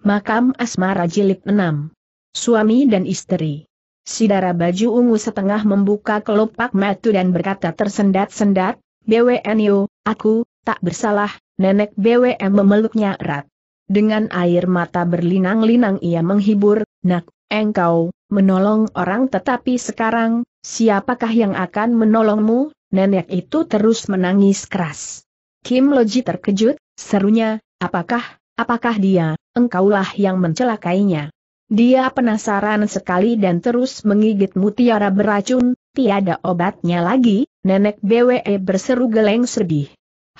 Makam Asmara Jilid 6. Suami dan istri. Sidara baju ungu setengah membuka kelopak mata dan berkata tersendat-sendat, BWNyo, aku, tak bersalah, nenek BWM memeluknya erat. Dengan air mata berlinang-linang ia menghibur, nak, engkau, menolong orang tetapi sekarang, siapakah yang akan menolongmu? Nenek itu terus menangis keras. Kim Loji terkejut, serunya, apakah, apakah dia, engkaulah yang mencelakainya. Dia penasaran sekali dan terus menggigit mutiara beracun, tiada obatnya lagi, nenek BWE berseru geleng sedih.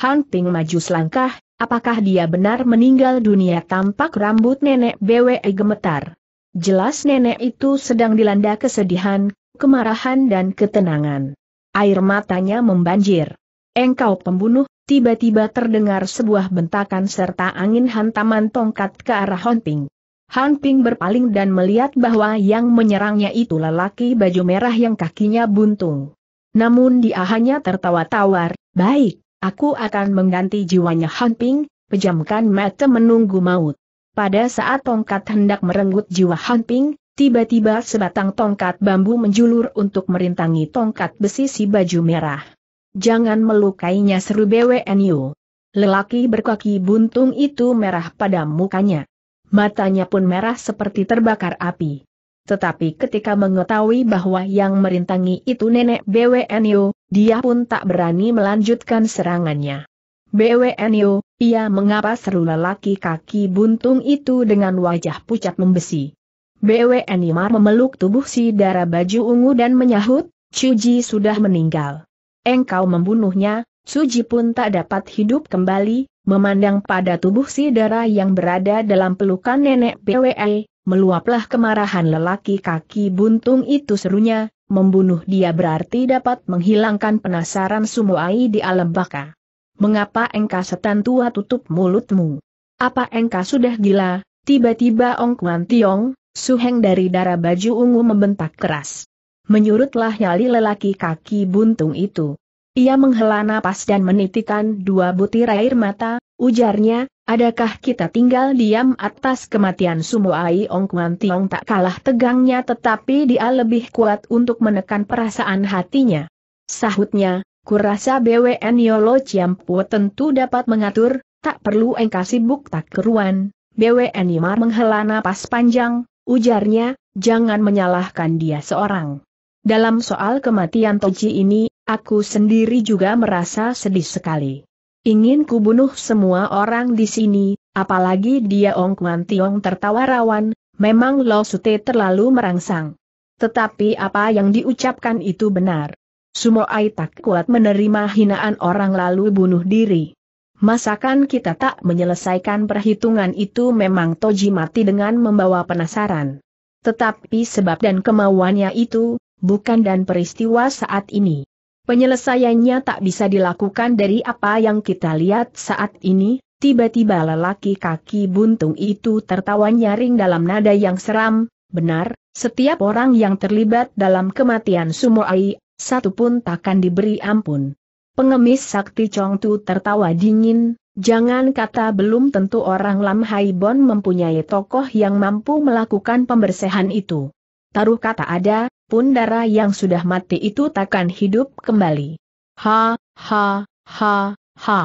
Han Ping maju selangkah, apakah dia benar meninggal dunia tampak rambut nenek BWE gemetar. Jelas nenek itu sedang dilanda kesedihan, kemarahan dan ketenangan. Air matanya membanjir. Engkau pembunuh, tiba-tiba terdengar sebuah bentakan serta angin hantaman tongkat ke arah Han Ping. Han Ping berpaling dan melihat bahwa yang menyerangnya itu lelaki baju merah yang kakinya buntung. Namun dia hanya tertawa tawar, baik, aku akan mengganti jiwanya Han Ping, pejamkan mata menunggu maut. Pada saat tongkat hendak merenggut jiwa Han Ping, tiba-tiba sebatang tongkat bambu menjulur untuk merintangi tongkat besi si baju merah. Jangan melukainya seru BWNU. Lelaki berkaki buntung itu merah pada mukanya. Matanya pun merah seperti terbakar api. Tetapi ketika mengetahui bahwa yang merintangi itu nenek BWNU, dia pun tak berani melanjutkan serangannya. BWNU, ia mengapa seru lelaki kaki buntung itu dengan wajah pucat membesi. BWNU memeluk tubuh si darah baju ungu dan menyahut, Cuji sudah meninggal. Engkau membunuhnya, Suji pun tak dapat hidup kembali, memandang pada tubuh si darah yang berada dalam pelukan nenek BWE, meluaplah kemarahan lelaki kaki buntung itu serunya, membunuh dia berarti dapat menghilangkan penasaran Sumuai di alam baka. Mengapa engkau setan tua tutup mulutmu? Apa engkau sudah gila? Tiba-tiba Ong Kuan Tiong, suheng dari darah baju ungu membentak keras. Menyurutlah nyali lelaki kaki buntung itu. Ia menghela napas dan menitikan dua butir air mata, ujarnya, adakah kita tinggal diam atas kematian Sumuai Ong Kuan Tiong tak kalah tegangnya tetapi dia lebih kuat untuk menekan perasaan hatinya. Sahutnya, Kurasa BWN Yolo Ciampu tentu dapat mengatur, tak perlu engkau sibuk tak keruan. BWN Yimar menghela napas panjang, ujarnya, jangan menyalahkan dia seorang. Dalam soal kematian Toji ini, aku sendiri juga merasa sedih sekali. Ingin kubunuh semua orang di sini, apalagi dia Ong Kuan Tiong tertawa rawan, memang Lo Sute terlalu merangsang. Tetapi apa yang diucapkan itu benar. Sumoai tak kuat menerima hinaan orang lalu bunuh diri. Masakan kita tak menyelesaikan perhitungan itu memang Toji mati dengan membawa penasaran. Tetapi sebab dan kemauannya itu, bukan dan peristiwa saat ini. Penyelesaiannya tak bisa dilakukan dari apa yang kita lihat saat ini, tiba-tiba lelaki kaki buntung itu tertawa nyaring dalam nada yang seram, benar, setiap orang yang terlibat dalam kematian Sumoai satu pun takkan diberi ampun. Pengemis Sakti Chong Tu tertawa dingin, jangan kata belum tentu orang Lam Hai Bon mempunyai tokoh yang mampu melakukan pembersihan itu. Taruh kata ada, pun darah yang sudah mati itu takkan hidup kembali. Ha, ha, ha, ha.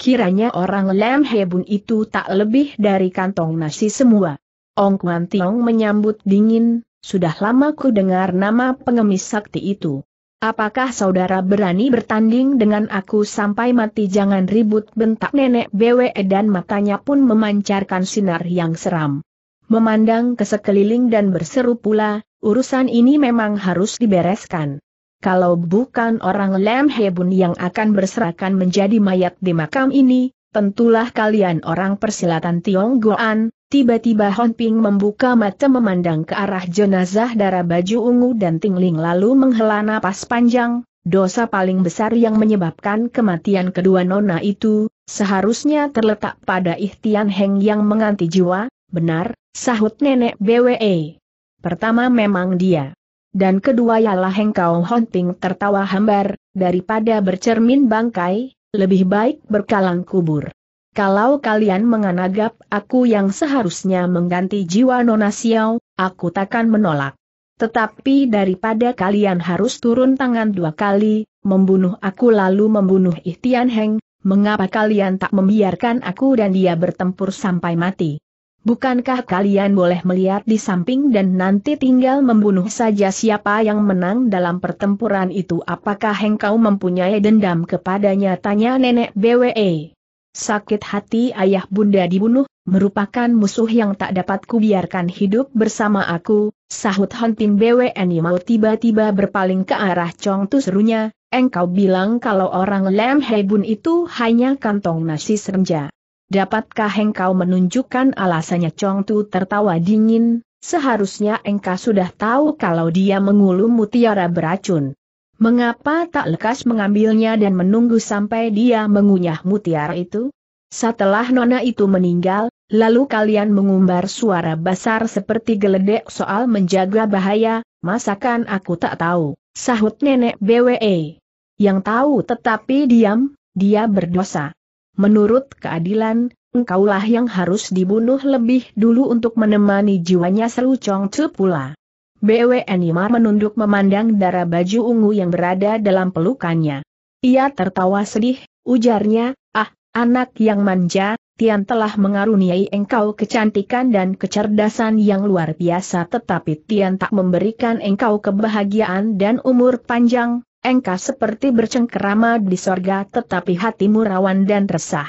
Kiranya orang Lam Hebun itu tak lebih dari kantong nasi semua. Ong Kuan Tiong menyambut dingin, sudah lama ku dengar nama pengemis sakti itu. Apakah saudara berani bertanding dengan aku sampai mati jangan ribut bentak nenek BWE dan matanya pun memancarkan sinar yang seram. Memandang ke sekeliling dan berseru pula, urusan ini memang harus dibereskan. Kalau bukan orang Lem Hebun yang akan berserakan menjadi mayat di makam ini, tentulah kalian orang persilatan Tionggoan, Tiba-tiba Hon Ping membuka mata memandang ke arah jenazah darah baju ungu dan tingling lalu menghela napas panjang, dosa paling besar yang menyebabkan kematian kedua nona itu, seharusnya terletak pada ikhtian Heng yang menganti jiwa, benar, sahut nenek BWE. Pertama memang dia. Dan kedua ialah Heng Kau Hon Ping tertawa hambar, daripada bercermin bangkai, lebih baik berkalang kubur. Kalau kalian menganggap aku yang seharusnya mengganti jiwa Nona Xiao, aku takkan menolak. Tetapi daripada kalian harus turun tangan dua kali, membunuh aku lalu membunuh Ihtian Heng, mengapa kalian tak membiarkan aku dan dia bertempur sampai mati? Bukankah kalian boleh melihat di samping dan nanti tinggal membunuh saja siapa yang menang dalam pertempuran itu? Apakah engkau mempunyai dendam kepadanya? Tanya nenek BWE. Sakit hati ayah bunda dibunuh, merupakan musuh yang tak dapat kubiarkan hidup bersama aku, sahut Hontin BWNI mau tiba-tiba berpaling ke arah Chong Tu serunya, engkau bilang kalau orang Lem Hebun itu hanya kantong nasi senja. Dapatkah engkau menunjukkan alasannya Chong Tu tertawa dingin, seharusnya engkau sudah tahu kalau dia mengulum mutiara beracun. Mengapa tak lekas mengambilnya dan menunggu sampai dia mengunyah mutiara itu? Setelah nona itu meninggal, lalu kalian mengumbar suara besar seperti geledek soal menjaga bahaya, masakan aku tak tahu, sahut nenek BWE. Yang tahu tetapi diam, dia berdosa. Menurut keadilan, engkaulah yang harus dibunuh lebih dulu untuk menemani jiwanya seru Chong pula. BWN Imar menunduk memandang darah baju ungu yang berada dalam pelukannya. Ia tertawa sedih, ujarnya, ah, anak yang manja, Tian telah mengaruniai engkau kecantikan dan kecerdasan yang luar biasa tetapi Tian tak memberikan engkau kebahagiaan dan umur panjang, engkau seperti bercengkerama di sorga tetapi hatimu rawan dan resah.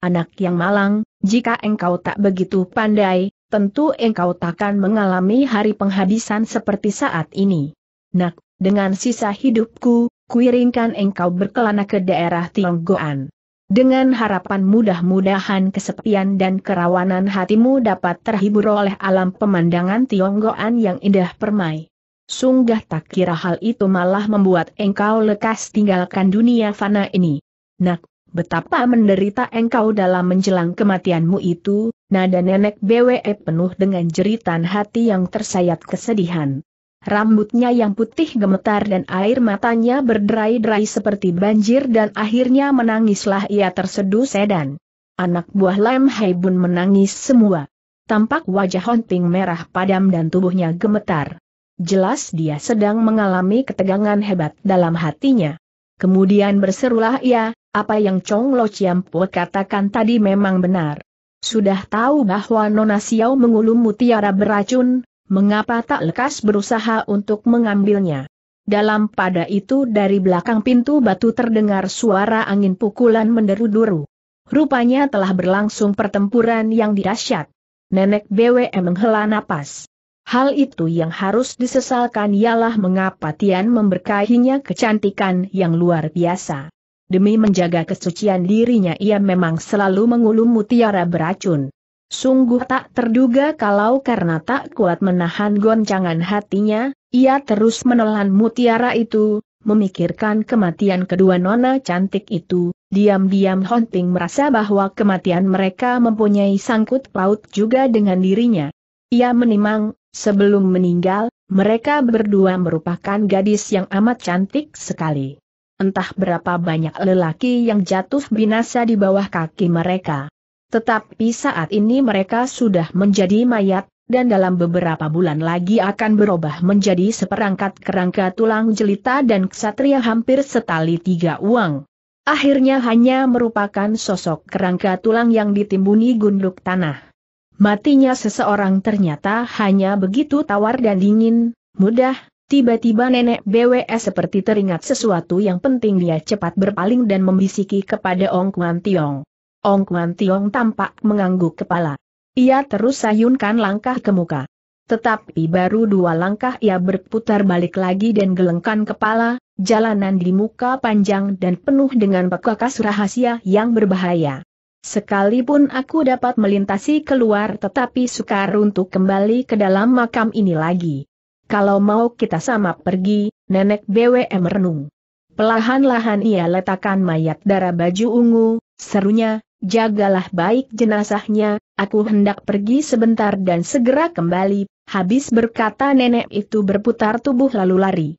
Anak yang malang, jika engkau tak begitu pandai, tentu engkau takkan mengalami hari penghabisan seperti saat ini. Nak, dengan sisa hidupku, kuiringkan engkau berkelana ke daerah Tionggoan. Dengan harapan mudah-mudahan kesepian dan kerawanan hatimu dapat terhibur oleh alam pemandangan Tionggoan yang indah permai. Sungguh tak kira hal itu malah membuat engkau lekas tinggalkan dunia fana ini. Nak, betapa menderita engkau dalam menjelang kematianmu itu, nada nenek BWE penuh dengan jeritan hati yang tersayat kesedihan. Rambutnya yang putih gemetar dan air matanya berderai-derai seperti banjir dan akhirnya menangislah ia terseduh sedan. Anak buah Lem Haibun menangis semua. Tampak wajah Honting merah padam dan tubuhnya gemetar. Jelas dia sedang mengalami ketegangan hebat dalam hatinya. Kemudian berserulah ia, apa yang Chong Lo Chiampo katakan tadi memang benar. Sudah tahu bahwa Nona Xiao mengulum mutiara beracun, mengapa tak lekas berusaha untuk mengambilnya? Dalam pada itu dari belakang pintu batu terdengar suara angin pukulan menderu-deru. Rupanya telah berlangsung pertempuran yang dahsyat. Nenek BWM menghela napas. Hal itu yang harus disesalkan ialah mengapa Tian memberkahinya kecantikan yang luar biasa. Demi menjaga kesucian dirinya ia memang selalu mengulum mutiara beracun. Sungguh tak terduga kalau karena tak kuat menahan goncangan hatinya, ia terus menelan mutiara itu, memikirkan kematian kedua nona cantik itu, diam-diam Honting merasa bahwa kematian mereka mempunyai sangkut paut juga dengan dirinya. Ia menimang, sebelum meninggal, mereka berdua merupakan gadis yang amat cantik sekali entah berapa banyak lelaki yang jatuh binasa di bawah kaki mereka. Tetapi saat ini mereka sudah menjadi mayat, dan dalam beberapa bulan lagi akan berubah menjadi seperangkat kerangka tulang jelita dan ksatria hampir setali tiga uang. Akhirnya hanya merupakan sosok kerangka tulang yang ditimbuni gunduk tanah. Matinya seseorang ternyata hanya begitu tawar dan dingin, mudah, Tiba-tiba nenek BWS seperti teringat sesuatu yang penting dia cepat berpaling dan membisiki kepada Ong Kuan Tiong. Ong Kuan Tiong tampak mengangguk kepala. Ia terus sayunkan langkah ke muka. Tetapi baru dua langkah ia berputar balik lagi dan gelengkan kepala, jalanan di muka panjang dan penuh dengan bekas rahasia yang berbahaya. Sekalipun aku dapat melintasi keluar tetapi sukar untuk kembali ke dalam makam ini lagi. Kalau mau kita sama pergi, nenek BWM merenung. Pelahan-lahan ia letakkan mayat darah baju ungu, serunya, jagalah baik jenazahnya, aku hendak pergi sebentar dan segera kembali, habis berkata nenek itu berputar tubuh lalu lari.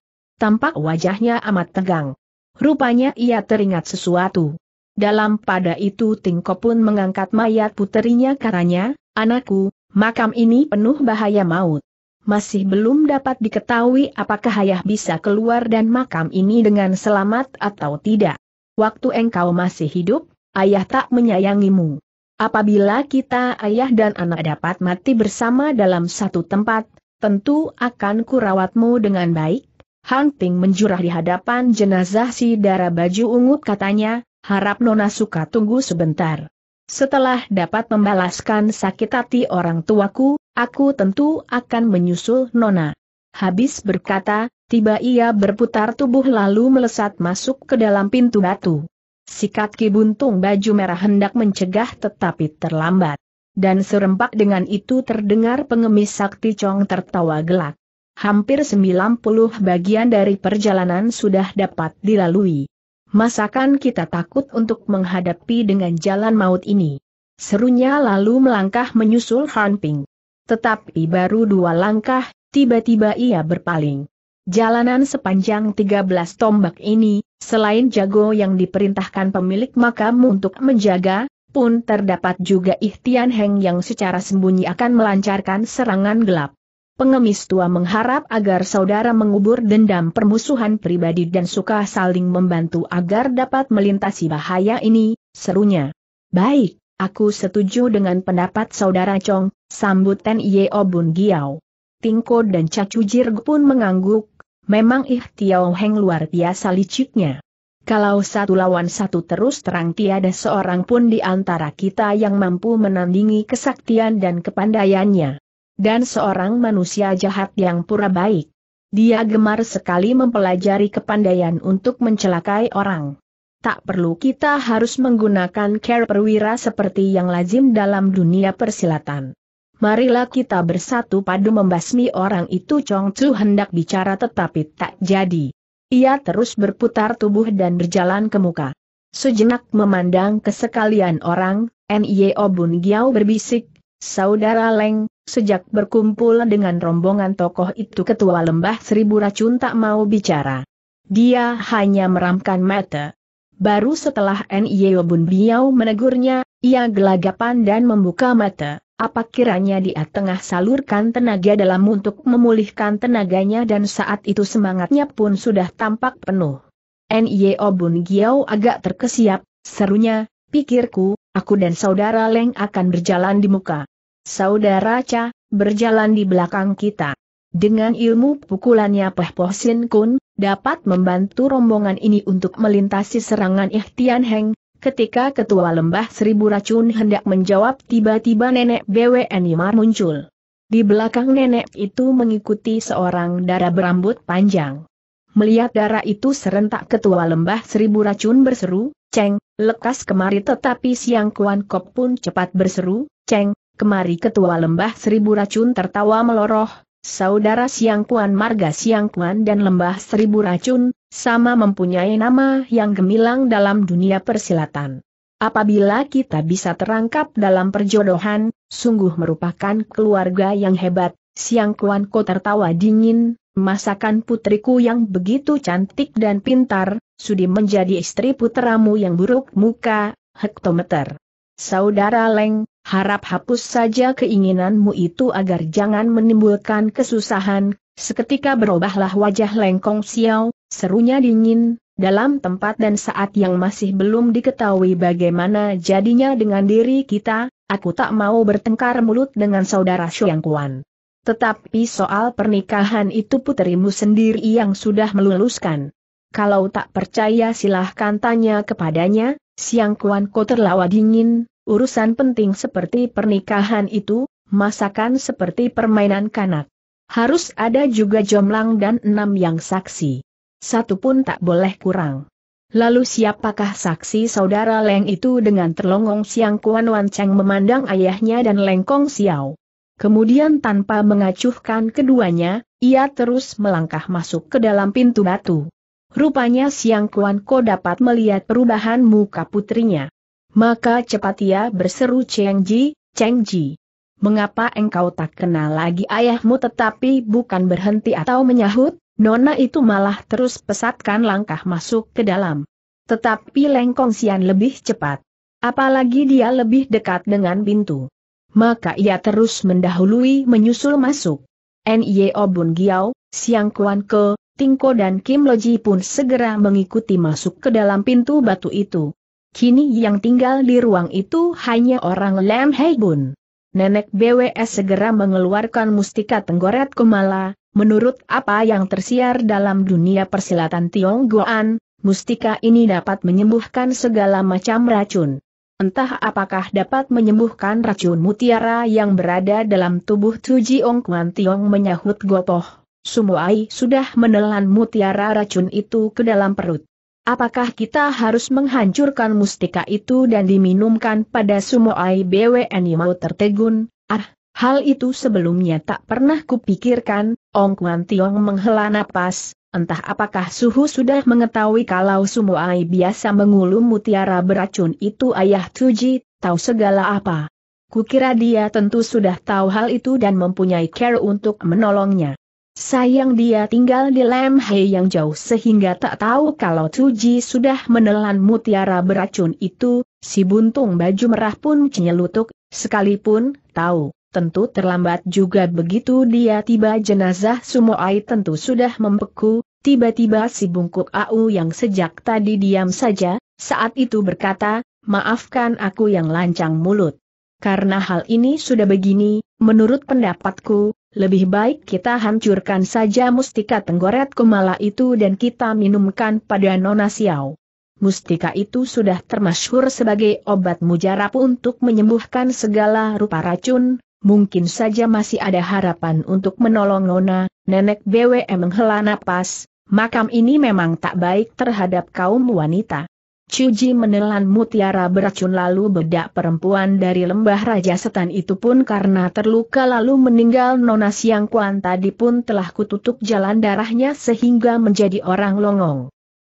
Tampak wajahnya amat tegang. Rupanya ia teringat sesuatu. Dalam pada itu Tingko pun mengangkat mayat puterinya karanya, anakku, makam ini penuh bahaya maut. Masih belum dapat diketahui apakah ayah bisa keluar dan makam ini dengan selamat atau tidak. Waktu engkau masih hidup, ayah tak menyayangimu. Apabila kita ayah dan anak dapat mati bersama dalam satu tempat, tentu akan kurawatmu dengan baik. Hang menjurah di hadapan jenazah si darah baju ungu katanya, harap Nona suka tunggu sebentar. Setelah dapat membalaskan sakit hati orang tuaku, aku tentu akan menyusul Nona. Habis berkata, tiba ia berputar tubuh lalu melesat masuk ke dalam pintu batu. Si kaki buntung baju merah hendak mencegah tetapi terlambat. Dan serempak dengan itu terdengar pengemis Sakti Chong tertawa gelak. Hampir 90 bagian dari perjalanan sudah dapat dilalui. Masakan kita takut untuk menghadapi dengan jalan maut ini? Serunya lalu melangkah menyusul Han Ping. Tetapi baru dua langkah, tiba-tiba ia berpaling. Jalanan sepanjang 13 tombak ini, selain jago yang diperintahkan pemilik makam untuk menjaga, pun terdapat juga Ihtian Heng yang secara sembunyi akan melancarkan serangan gelap. Pengemis tua mengharap agar saudara mengubur dendam permusuhan pribadi dan suka saling membantu agar dapat melintasi bahaya ini, serunya. Baik, aku setuju dengan pendapat saudara Chong, sambut Ten Ye Obun Giao. Tingko dan Cacu Jirg pun mengangguk, memang Ih Tiao Heng luar biasa liciknya. Kalau satu lawan satu terus terang tiada seorang pun di antara kita yang mampu menandingi kesaktian dan kepandaiannya dan seorang manusia jahat yang pura baik. Dia gemar sekali mempelajari kepandaian untuk mencelakai orang. Tak perlu kita harus menggunakan care perwira seperti yang lazim dalam dunia persilatan. Marilah kita bersatu padu membasmi orang itu Chong Chu hendak bicara tetapi tak jadi. Ia terus berputar tubuh dan berjalan ke muka. Sejenak memandang ke sekalian orang, N.Y. Obun Giao berbisik, Saudara Leng, Sejak berkumpul dengan rombongan tokoh itu ketua lembah seribu racun tak mau bicara. Dia hanya meramkan mata. Baru setelah N.Y. Bun Biao menegurnya, ia gelagapan dan membuka mata. Apa kiranya dia tengah salurkan tenaga dalam untuk memulihkan tenaganya dan saat itu semangatnya pun sudah tampak penuh. N.Y. Bun Giao agak terkesiap, serunya, pikirku, aku dan saudara Leng akan berjalan di muka. Saudara Cha, berjalan di belakang kita. Dengan ilmu pukulannya Peh Po Sin Kun, dapat membantu rombongan ini untuk melintasi serangan Ihtian Heng, ketika ketua lembah seribu racun hendak menjawab tiba-tiba nenek BWN Yimar muncul. Di belakang nenek itu mengikuti seorang darah berambut panjang. Melihat darah itu serentak ketua lembah seribu racun berseru, Ceng, lekas kemari tetapi Siang Kuan Kop pun cepat berseru, Ceng, Kemari ketua lembah seribu racun tertawa meloroh, saudara Siang Kuan Marga Siang Kuan dan lembah seribu racun, sama mempunyai nama yang gemilang dalam dunia persilatan. Apabila kita bisa terangkap dalam perjodohan, sungguh merupakan keluarga yang hebat, Siang Kuan Ko tertawa dingin, masakan putriku yang begitu cantik dan pintar, sudi menjadi istri putramu yang buruk muka, hektometer. Saudara Leng, harap hapus saja keinginanmu itu agar jangan menimbulkan kesusahan, seketika berubahlah wajah Lengkong Xiao, serunya dingin, dalam tempat dan saat yang masih belum diketahui bagaimana jadinya dengan diri kita, aku tak mau bertengkar mulut dengan saudara Xiang Kuan. Tetapi soal pernikahan itu puterimu sendiri yang sudah meluluskan. Kalau tak percaya silahkan tanya kepadanya, Siang Kuan Ko terlawa dingin, Urusan penting seperti pernikahan itu, masakan seperti permainan kanak. Harus ada juga jomlang dan enam yang saksi. Satu pun tak boleh kurang. Lalu siapakah saksi saudara Leng itu dengan terlongong siang Kuan Wan Cheng memandang ayahnya dan Lengkong Xiao. Kemudian tanpa mengacuhkan keduanya, ia terus melangkah masuk ke dalam pintu batu. Rupanya Siang Kuan Ko dapat melihat perubahan muka putrinya. Maka cepat ia berseru Cheng Ji, Cheng Ji. Mengapa engkau tak kenal lagi ayahmu tetapi bukan berhenti atau menyahut, nona itu malah terus pesatkan langkah masuk ke dalam. Tetapi Lengkong Sian lebih cepat. Apalagi dia lebih dekat dengan pintu. Maka ia terus mendahului menyusul masuk. N.I.O. Bun Giao, Siang Kuan Ke, Tingko dan Kim Loji pun segera mengikuti masuk ke dalam pintu batu itu. Kini yang tinggal di ruang itu hanya orang Lam Hei Bun. Nenek BWS segera mengeluarkan mustika tenggoret kumala, menurut apa yang tersiar dalam dunia persilatan Tionggoan, mustika ini dapat menyembuhkan segala macam racun. Entah apakah dapat menyembuhkan racun mutiara yang berada dalam tubuh Tuji Ong Kuan Tiong menyahut gopoh. Sumuai sudah menelan mutiara racun itu ke dalam perut. Apakah kita harus menghancurkan mustika itu dan diminumkan pada Sumoai BWN mau tertegun? Ah, hal itu sebelumnya tak pernah kupikirkan, Ong Kuan Tiong menghela napas, entah apakah suhu sudah mengetahui kalau Sumoai biasa mengulum mutiara beracun itu ayah Tuji, tahu segala apa. Kukira dia tentu sudah tahu hal itu dan mempunyai care untuk menolongnya. Sayang dia tinggal di Lam Hei yang jauh sehingga tak tahu kalau Tuji sudah menelan mutiara beracun itu, si buntung baju merah pun cenyelutuk, sekalipun, tahu, tentu terlambat juga begitu dia tiba jenazah Sumoai tentu sudah membeku, tiba-tiba si bungkuk Au yang sejak tadi diam saja, saat itu berkata, maafkan aku yang lancang mulut. Karena hal ini sudah begini, menurut pendapatku, lebih baik kita hancurkan saja mustika tenggoret kumala itu dan kita minumkan pada Nona Xiao. Mustika itu sudah termasyhur sebagai obat mujarab untuk menyembuhkan segala rupa racun, mungkin saja masih ada harapan untuk menolong Nona, nenek BWM menghela napas, makam ini memang tak baik terhadap kaum wanita. Cuji menelan mutiara beracun lalu bedak perempuan dari lembah Raja Setan itu pun karena terluka lalu meninggal Nona Siang Kuan tadi pun telah kututup jalan darahnya sehingga menjadi orang longong.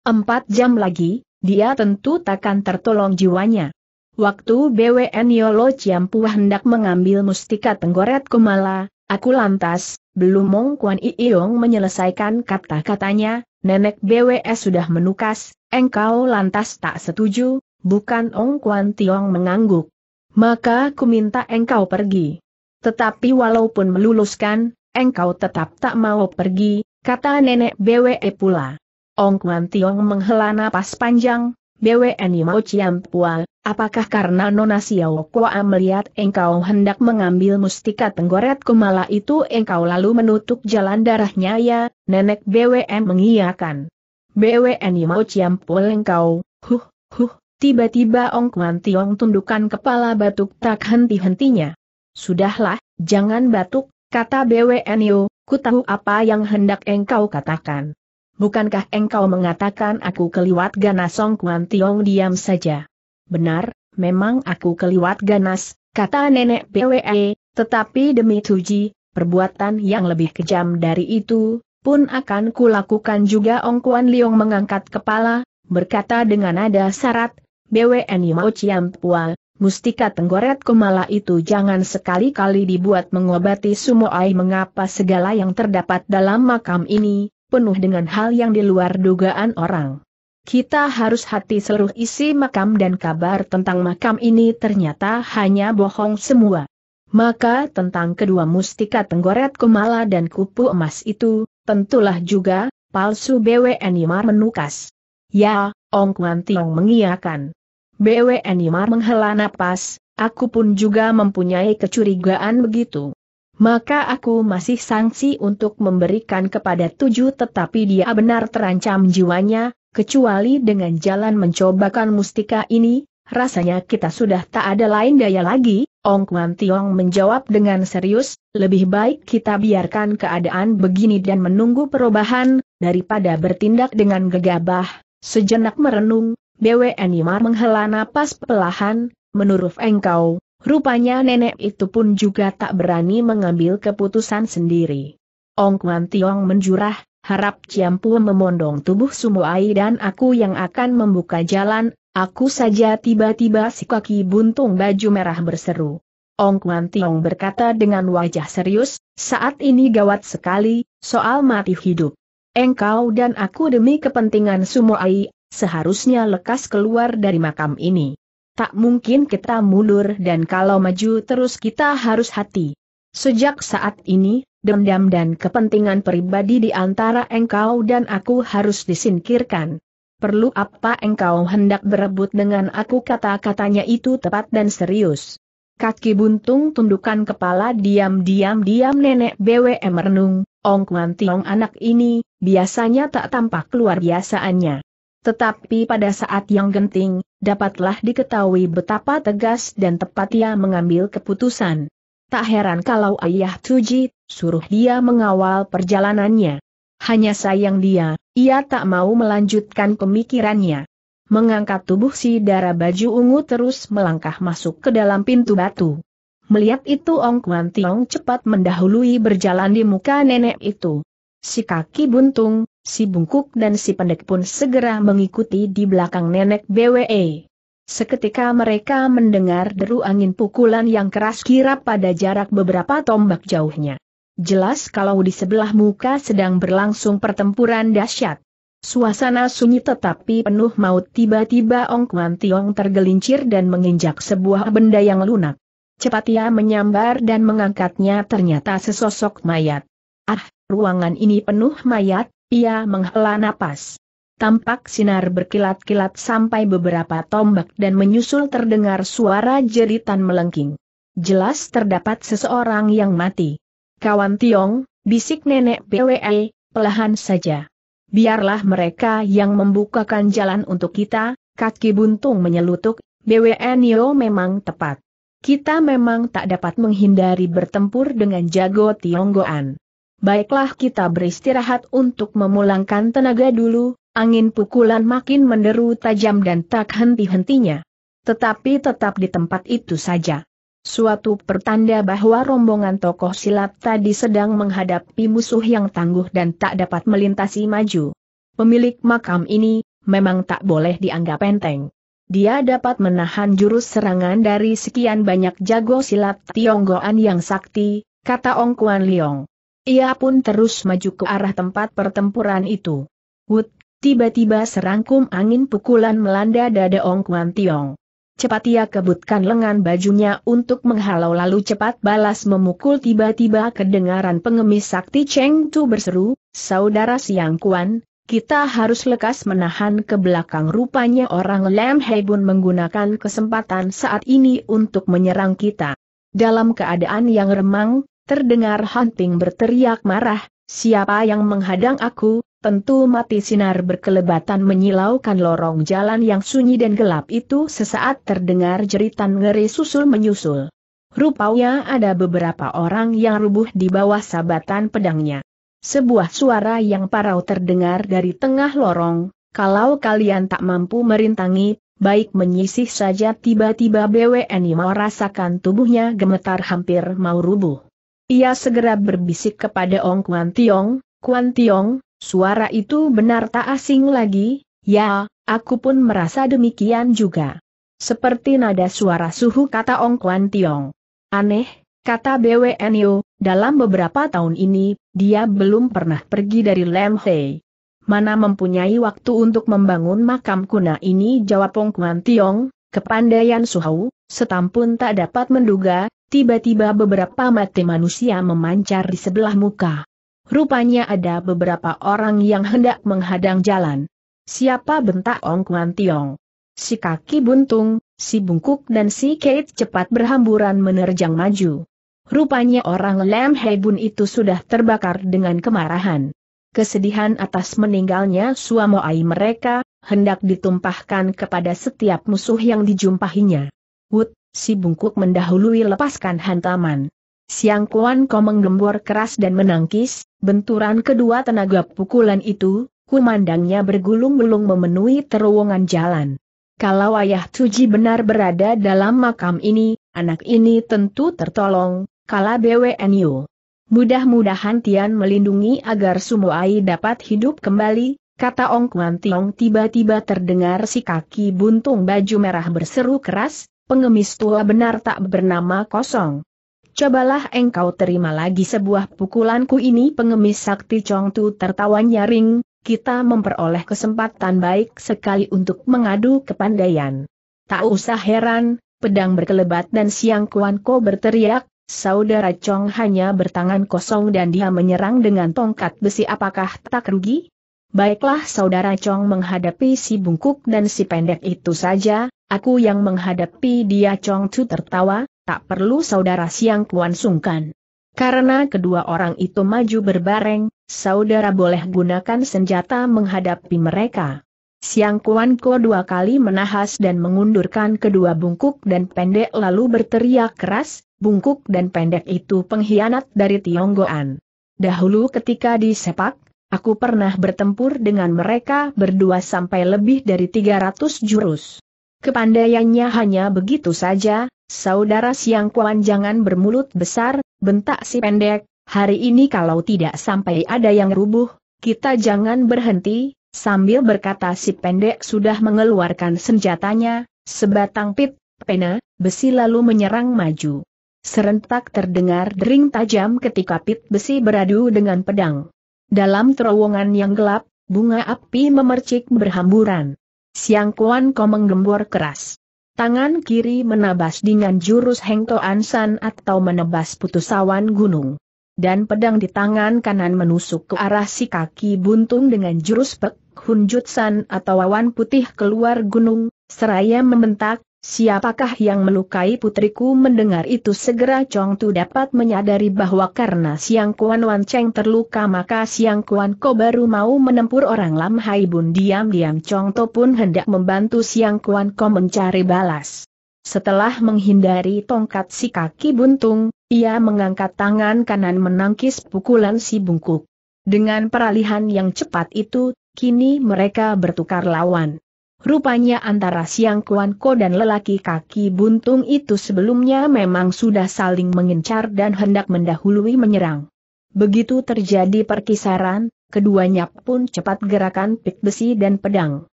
Empat jam lagi, dia tentu takkan tertolong jiwanya. Waktu BWN Yolo Ciampu hendak mengambil mustika tenggoret kumala, aku lantas, belum Mong Kuan Iiong menyelesaikan kata-katanya, nenek BWS sudah menukas, Engkau lantas tak setuju, bukan Ong Kuan Tiong mengangguk. Maka ku minta engkau pergi. Tetapi walaupun meluluskan, engkau tetap tak mau pergi, kata nenek BWE pula. Ong Kuan Tiong menghela napas panjang, BWN mau ciam pual, apakah karena Nona Xiao Kua melihat engkau hendak mengambil mustika tenggoret kumala itu engkau lalu menutup jalan darahnya ya, nenek BWM mengiyakan. BWNI mau ciampul engkau, huh, huh, tiba-tiba Ong Kuan Tiong tundukkan kepala batuk tak henti-hentinya. Sudahlah, jangan batuk, kata BWNIO, ku tahu apa yang hendak engkau katakan. Bukankah engkau mengatakan aku keliwat ganas Ong Kuan Tiong diam saja. Benar, memang aku keliwat ganas, kata nenek BWE, tetapi demi Tuji, perbuatan yang lebih kejam dari itu, pun akan kulakukan juga Ong Kuan Leong mengangkat kepala, berkata dengan nada syarat, BWN Mau Ciam Pual, mustika tenggoret kumala itu jangan sekali-kali dibuat mengobati Sumoai mengapa segala yang terdapat dalam makam ini, penuh dengan hal yang di luar dugaan orang. Kita harus hati seluruh isi makam dan kabar tentang makam ini ternyata hanya bohong semua. Maka tentang kedua mustika tenggoret kumala dan kupu emas itu, tentulah juga, palsu BWN Imar menukas. Ya, Ong Kuan Tiong mengiyakan. BWN Imar menghela napas, aku pun juga mempunyai kecurigaan begitu. Maka aku masih sangsi untuk memberikan kepada tujuh tetapi dia benar terancam jiwanya, kecuali dengan jalan mencobakan mustika ini, rasanya kita sudah tak ada lain daya lagi, Ong Kuan Tiong menjawab dengan serius, lebih baik kita biarkan keadaan begini dan menunggu perubahan, daripada bertindak dengan gegabah. Sejenak merenung, BWN Imar menghela napas pelahan, menurut engkau, rupanya nenek itu pun juga tak berani mengambil keputusan sendiri. Ong Kuan Tiong menjurah, harap Ciampu memondong tubuh Sumuai dan aku yang akan membuka jalan, Aku saja tiba-tiba si kaki buntung baju merah berseru. Ong Kuan Tiong berkata dengan wajah serius, saat ini gawat sekali, soal mati hidup. Engkau dan aku demi kepentingan Sumoai, seharusnya lekas keluar dari makam ini. Tak mungkin kita mundur dan kalau maju terus kita harus hati. Sejak saat ini, dendam dan kepentingan pribadi di antara engkau dan aku harus disingkirkan. Perlu apa engkau hendak berebut dengan aku kata-katanya itu tepat dan serius. Kaki buntung tundukan kepala diam-diam diam nenek BWM merenung, Ong Kuan Tiong anak ini, biasanya tak tampak luar biasaannya. Tetapi pada saat yang genting, dapatlah diketahui betapa tegas dan tepat ia mengambil keputusan. Tak heran kalau ayah Tuji, suruh dia mengawal perjalanannya. Hanya sayang dia, ia tak mau melanjutkan pemikirannya mengangkat tubuh si darah baju ungu terus melangkah masuk ke dalam pintu batu. Melihat itu Ong Kuan Tiong cepat mendahului berjalan di muka nenek itu. Si kaki buntung, si bungkuk dan si pendek pun segera mengikuti di belakang nenek BWE. Seketika mereka mendengar deru angin pukulan yang keras kira pada jarak beberapa tombak jauhnya. Jelas kalau di sebelah muka sedang berlangsung pertempuran dahsyat. Suasana sunyi tetapi penuh maut tiba-tiba Ong Kuan Tiong tergelincir dan menginjak sebuah benda yang lunak. Cepat ia menyambar dan mengangkatnya ternyata sesosok mayat. Ah, ruangan ini penuh mayat, ia menghela napas. Tampak sinar berkilat-kilat sampai beberapa tombak dan menyusul terdengar suara jeritan melengking. Jelas terdapat seseorang yang mati. Kawan Tiong, bisik nenek PWE, pelahan saja. Biarlah mereka yang membukakan jalan untuk kita, kaki buntung menyelutuk, BWNio memang tepat. Kita memang tak dapat menghindari bertempur dengan jago Tionggoan. Baiklah kita beristirahat untuk memulangkan tenaga dulu, angin pukulan makin menderu tajam dan tak henti-hentinya. Tetapi tetap di tempat itu saja. Suatu pertanda bahwa rombongan tokoh silat tadi sedang menghadapi musuh yang tangguh dan tak dapat melintasi maju. Pemilik makam ini, memang tak boleh dianggap enteng. Dia dapat menahan jurus serangan dari sekian banyak jago silat Tionggoan yang sakti, kata Ong Kuan Leong. Ia pun terus maju ke arah tempat pertempuran itu. Wut, tiba-tiba serangkum angin pukulan melanda dada Ong Kuan Tiong. Cepat ia kebutkan lengan bajunya untuk menghalau lalu cepat balas memukul tiba-tiba kedengaran pengemis sakti Cheng Tu berseru, Saudara Siang Kuan, kita harus lekas menahan ke belakang rupanya orang Lam Hebun menggunakan kesempatan saat ini untuk menyerang kita. Dalam keadaan yang remang, terdengar Hunting berteriak marah, siapa yang menghadang aku, Tentu mati sinar berkelebatan menyilaukan lorong jalan yang sunyi dan gelap itu sesaat terdengar jeritan ngeri susul menyusul. Rupanya ada beberapa orang yang rubuh di bawah sabatan pedangnya. Sebuah suara yang parau terdengar dari tengah lorong, kalau kalian tak mampu merintangi, baik menyisih saja tiba-tiba BWNI merasakan tubuhnya gemetar hampir mau rubuh. Ia segera berbisik kepada Ong Kuan Tiong, Kuan Tiong, Suara itu benar tak asing lagi, ya, aku pun merasa demikian juga. Seperti nada suara suhu kata Ong Kuan Tiong. Aneh, kata BWNU, dalam beberapa tahun ini, dia belum pernah pergi dari Lam Hei. Mana mempunyai waktu untuk membangun makam kuna ini jawab Ong Kuan Tiong, kepandaian suhu, setampun tak dapat menduga, tiba-tiba beberapa mati manusia memancar di sebelah muka. Rupanya ada beberapa orang yang hendak menghadang jalan. Siapa bentak Ong Kuan Tiong? Si kaki buntung, si bungkuk dan si Kate cepat berhamburan menerjang maju. Rupanya orang Lam Hebun itu sudah terbakar dengan kemarahan. Kesedihan atas meninggalnya suamoai mereka, hendak ditumpahkan kepada setiap musuh yang dijumpahinya. Wut, si bungkuk mendahului lepaskan hantaman. Siang Kuan Ko menggembor keras dan menangkis, benturan kedua tenaga pukulan itu, kumandangnya bergulung-gulung memenuhi terowongan jalan. Kalau ayah Tuji benar berada dalam makam ini, anak ini tentu tertolong, kala BWNU. Mudah-mudahan Tian melindungi agar Sumuai dapat hidup kembali, kata Ong Kuan Tiong tiba-tiba terdengar si kaki buntung baju merah berseru keras, pengemis tua benar tak bernama kosong. Cobalah engkau terima lagi sebuah pukulanku ini pengemis sakti Chong Tu tertawa nyaring, kita memperoleh kesempatan baik sekali untuk mengadu kepandaian. Tak usah heran, pedang berkelebat dan Siang Kuan Ko berteriak, Saudara Chong hanya bertangan kosong dan dia menyerang dengan tongkat besi apakah tak rugi? Baiklah saudara Chong menghadapi si bungkuk dan si pendek itu saja, aku yang menghadapi dia Chong Tu tertawa, tak perlu saudara Siang Kuan sungkan. Karena kedua orang itu maju berbareng, saudara boleh gunakan senjata menghadapi mereka. Siang Kuan Ko dua kali menahas dan mengundurkan kedua bungkuk dan pendek lalu berteriak keras, bungkuk dan pendek itu pengkhianat dari Tionggoan. Dahulu ketika di sepak, Aku pernah bertempur dengan mereka berdua sampai lebih dari 300 jurus. Kepandaiannya hanya begitu saja, saudara Siang Kuan jangan bermulut besar, bentak si pendek, hari ini kalau tidak sampai ada yang rubuh, kita jangan berhenti, sambil berkata si pendek sudah mengeluarkan senjatanya, sebatang pit, pena, besi lalu menyerang maju. Serentak terdengar dering tajam ketika pit besi beradu dengan pedang. Dalam terowongan yang gelap, bunga api memercik berhamburan. Siang Kuan Ko menggembor keras. Tangan kiri menabas dengan jurus Heng Toan San atau menebas putusawan gunung. Dan pedang di tangan kanan menusuk ke arah si kaki buntung dengan jurus Pek Hun Jutsan atau awan putih keluar gunung, seraya membentak, Siapakah yang melukai putriku mendengar itu segera Chong Tu dapat menyadari bahwa karena Siang Kuan Wan Cheng terluka maka Siang Kuan Ko baru mau menempur orang Lam Hai Bun diam-diam Chong Tu pun hendak membantu Siang Kuan Ko mencari balas. Setelah menghindari tongkat si kaki buntung, ia mengangkat tangan kanan menangkis pukulan si bungkuk. Dengan peralihan yang cepat itu, kini mereka bertukar lawan. Rupanya antara Siang Kuan Ko dan lelaki kaki buntung itu sebelumnya memang sudah saling mengincar dan hendak mendahului menyerang. Begitu terjadi perkisaran, keduanya pun cepat gerakan pik besi dan pedang.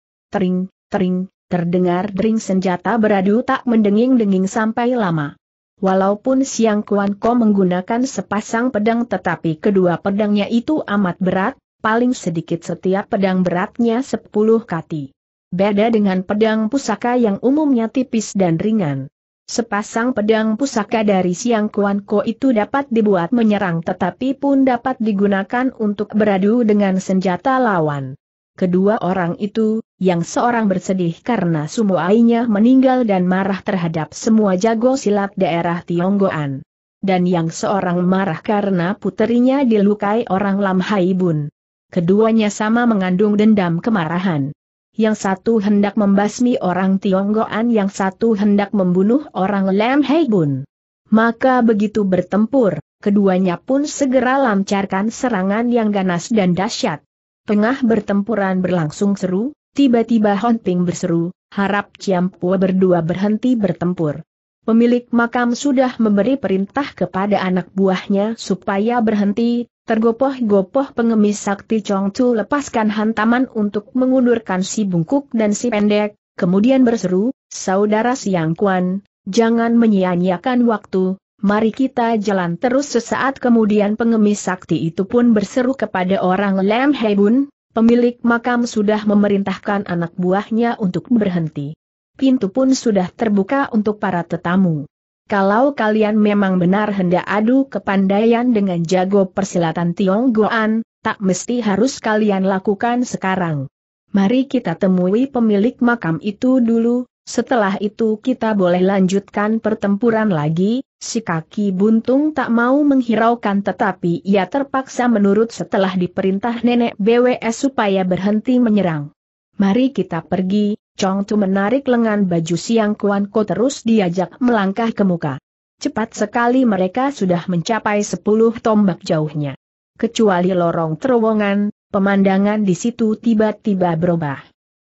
Tering, tering, terdengar dering senjata beradu tak mendenging-denging sampai lama. Walaupun Siang Kuan Ko menggunakan sepasang pedang tetapi kedua pedangnya itu amat berat, paling sedikit setiap pedang beratnya sepuluh kati. Beda dengan pedang pusaka yang umumnya tipis dan ringan. Sepasang pedang pusaka dari Siang Kuan Ko itu dapat dibuat menyerang tetapi pun dapat digunakan untuk beradu dengan senjata lawan. Kedua orang itu, yang seorang bersedih karena sumuainya meninggal dan marah terhadap semua jago silat daerah Tionggoan. Dan yang seorang marah karena puterinya dilukai orang Lam Hai Bun. Keduanya sama mengandung dendam kemarahan yang satu hendak membasmi orang Tionggoan yang satu hendak membunuh orang Lam Bun. Maka begitu bertempur, keduanya pun segera lancarkan serangan yang ganas dan dahsyat. Tengah bertempuran berlangsung seru, tiba-tiba Hon Ping berseru, harap Ciampu berdua berhenti bertempur. Pemilik makam sudah memberi perintah kepada anak buahnya supaya berhenti, Tergopoh-gopoh pengemis sakti Chong Tu lepaskan hantaman untuk mengundurkan si bungkuk dan si pendek, kemudian berseru, Saudara Siang Kuan, jangan menyia-nyiakan waktu, mari kita jalan terus sesaat kemudian pengemis sakti itu pun berseru kepada orang Lam Hebun, pemilik makam sudah memerintahkan anak buahnya untuk berhenti. Pintu pun sudah terbuka untuk para tetamu. Kalau kalian memang benar hendak adu kepandaian dengan jago persilatan Tionggoan, tak mesti harus kalian lakukan sekarang. Mari kita temui pemilik makam itu dulu, setelah itu kita boleh lanjutkan pertempuran lagi, si kaki buntung tak mau menghiraukan tetapi ia terpaksa menurut setelah diperintah nenek BWS supaya berhenti menyerang. Mari kita pergi, Chong Tu menarik lengan baju Siang Kuan Ko terus diajak melangkah ke muka. Cepat sekali mereka sudah mencapai sepuluh tombak jauhnya. Kecuali lorong terowongan, pemandangan di situ tiba-tiba berubah.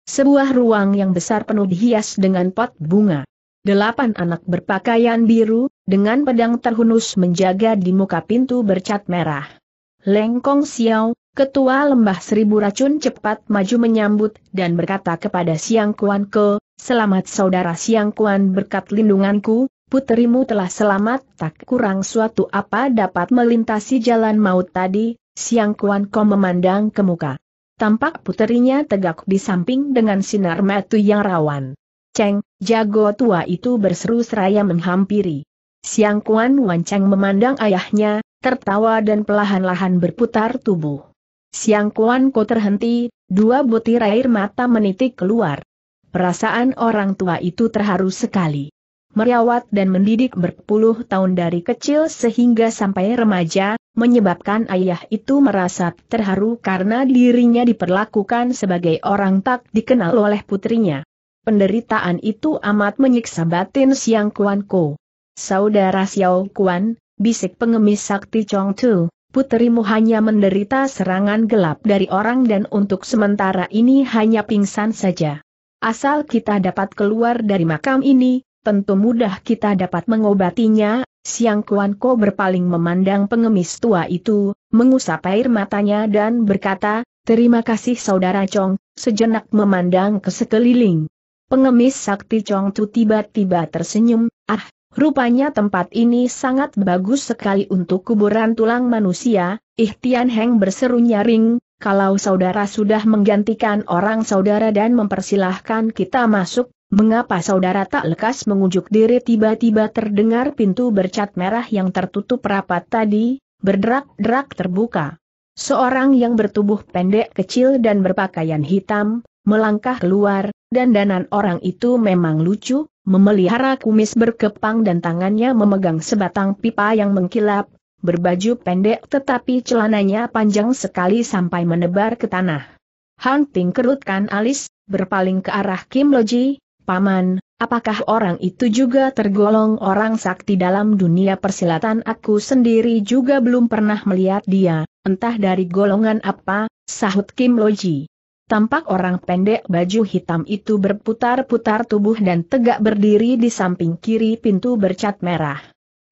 Sebuah ruang yang besar penuh dihias dengan pot bunga. Delapan anak berpakaian biru, dengan pedang terhunus menjaga di muka pintu bercat merah. Lengkong Xiao, Ketua Lembah Seribu Racun cepat maju menyambut dan berkata kepada Siang Kuan Ke, Selamat saudara Siang Kuan berkat lindunganku, puterimu telah selamat tak kurang suatu apa dapat melintasi jalan maut tadi, Siang Kuan Ko memandang ke muka. Tampak puterinya tegak di samping dengan sinar mata yang rawan. Ceng, jago tua itu berseru seraya menghampiri. Siang Kuan Wancang memandang ayahnya, tertawa dan pelahan-lahan berputar tubuh. Siang Kuan Ko terhenti, dua butir air mata menitik keluar. Perasaan orang tua itu terharu sekali. Merawat dan mendidik berpuluh tahun dari kecil sehingga sampai remaja, menyebabkan ayah itu merasa terharu karena dirinya diperlakukan sebagai orang tak dikenal oleh putrinya. Penderitaan itu amat menyiksa batin Siang Kuan Ko. Saudara Xiao Kuan, bisik pengemis sakti Chong Tu, puterimu hanya menderita serangan gelap dari orang dan untuk sementara ini hanya pingsan saja. Asal kita dapat keluar dari makam ini, tentu mudah kita dapat mengobatinya, Siang Kuan Ko berpaling memandang pengemis tua itu, mengusap air matanya dan berkata, Terima kasih saudara Chong, sejenak memandang ke sekeliling. Pengemis sakti Chong Tu tiba-tiba tersenyum, ah, Rupanya tempat ini sangat bagus sekali untuk kuburan tulang manusia, Ihtian Heng berseru nyaring, kalau saudara sudah menggantikan orang saudara dan mempersilahkan kita masuk, mengapa saudara tak lekas mengujuk diri tiba-tiba terdengar pintu bercat merah yang tertutup rapat tadi, berderak-derak terbuka. Seorang yang bertubuh pendek kecil dan berpakaian hitam, melangkah keluar, dan danan orang itu memang lucu, memelihara kumis berkepang dan tangannya memegang sebatang pipa yang mengkilap, berbaju pendek tetapi celananya panjang sekali sampai menebar ke tanah. Hang Ting kerutkan alis, berpaling ke arah Kim Loji, Paman, apakah orang itu juga tergolong orang sakti dalam dunia persilatan aku sendiri juga belum pernah melihat dia, entah dari golongan apa, sahut Kim Loji. Tampak orang pendek baju hitam itu berputar-putar tubuh dan tegak berdiri di samping kiri pintu bercat merah.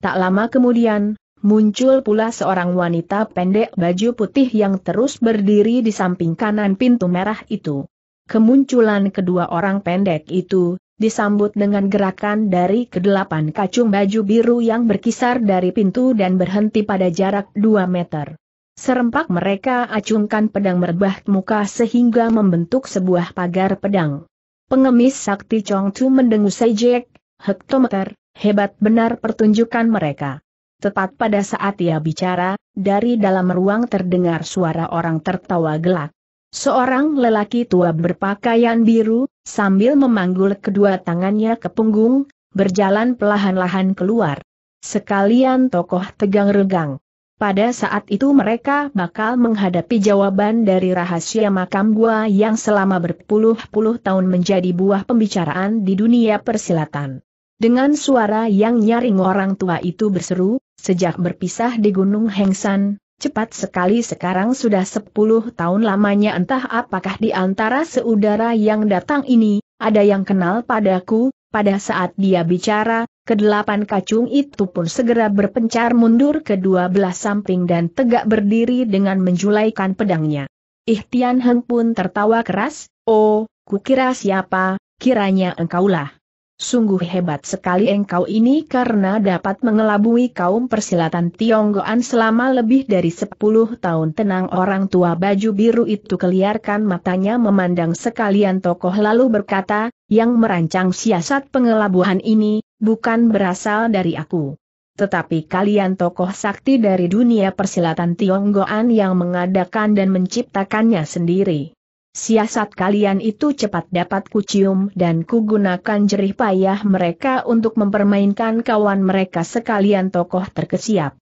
Tak lama kemudian, muncul pula seorang wanita pendek baju putih yang terus berdiri di samping kanan pintu merah itu. Kemunculan kedua orang pendek itu, disambut dengan gerakan dari kedelapan kacung baju biru yang berkisar dari pintu dan berhenti pada jarak 2 meter. Serempak mereka acungkan pedang merebah muka sehingga membentuk sebuah pagar pedang. Pengemis Sakti Chong Tu mendengus sejek, hektometer, hebat benar pertunjukan mereka. Tepat pada saat ia bicara, dari dalam ruang terdengar suara orang tertawa gelak. Seorang lelaki tua berpakaian biru, sambil memanggul kedua tangannya ke punggung, berjalan pelahan-lahan keluar. Sekalian tokoh tegang regang. Pada saat itu mereka bakal menghadapi jawaban dari rahasia makam gua yang selama berpuluh-puluh tahun menjadi buah pembicaraan di dunia persilatan. Dengan suara yang nyaring orang tua itu berseru, sejak berpisah di Gunung Hengsan, cepat sekali sekarang sudah sepuluh tahun lamanya entah apakah di antara seudara yang datang ini, ada yang kenal padaku, pada saat dia bicara, kedelapan kacung itu pun segera berpencar mundur ke dua belah samping dan tegak berdiri dengan menjulaikan pedangnya. Ihtian Heng pun tertawa keras, oh, kukira siapa, kiranya engkaulah. Sungguh hebat sekali engkau ini karena dapat mengelabui kaum persilatan Tionggoan selama lebih dari sepuluh tahun tenang orang tua baju biru itu keliarkan matanya memandang sekalian tokoh lalu berkata, yang merancang siasat pengelabuhan ini, bukan berasal dari aku. Tetapi kalian tokoh sakti dari dunia persilatan Tionggoan yang mengadakan dan menciptakannya sendiri. Siasat kalian itu cepat dapat kucium dan kugunakan jerih payah mereka untuk mempermainkan kawan mereka sekalian tokoh terkesiap.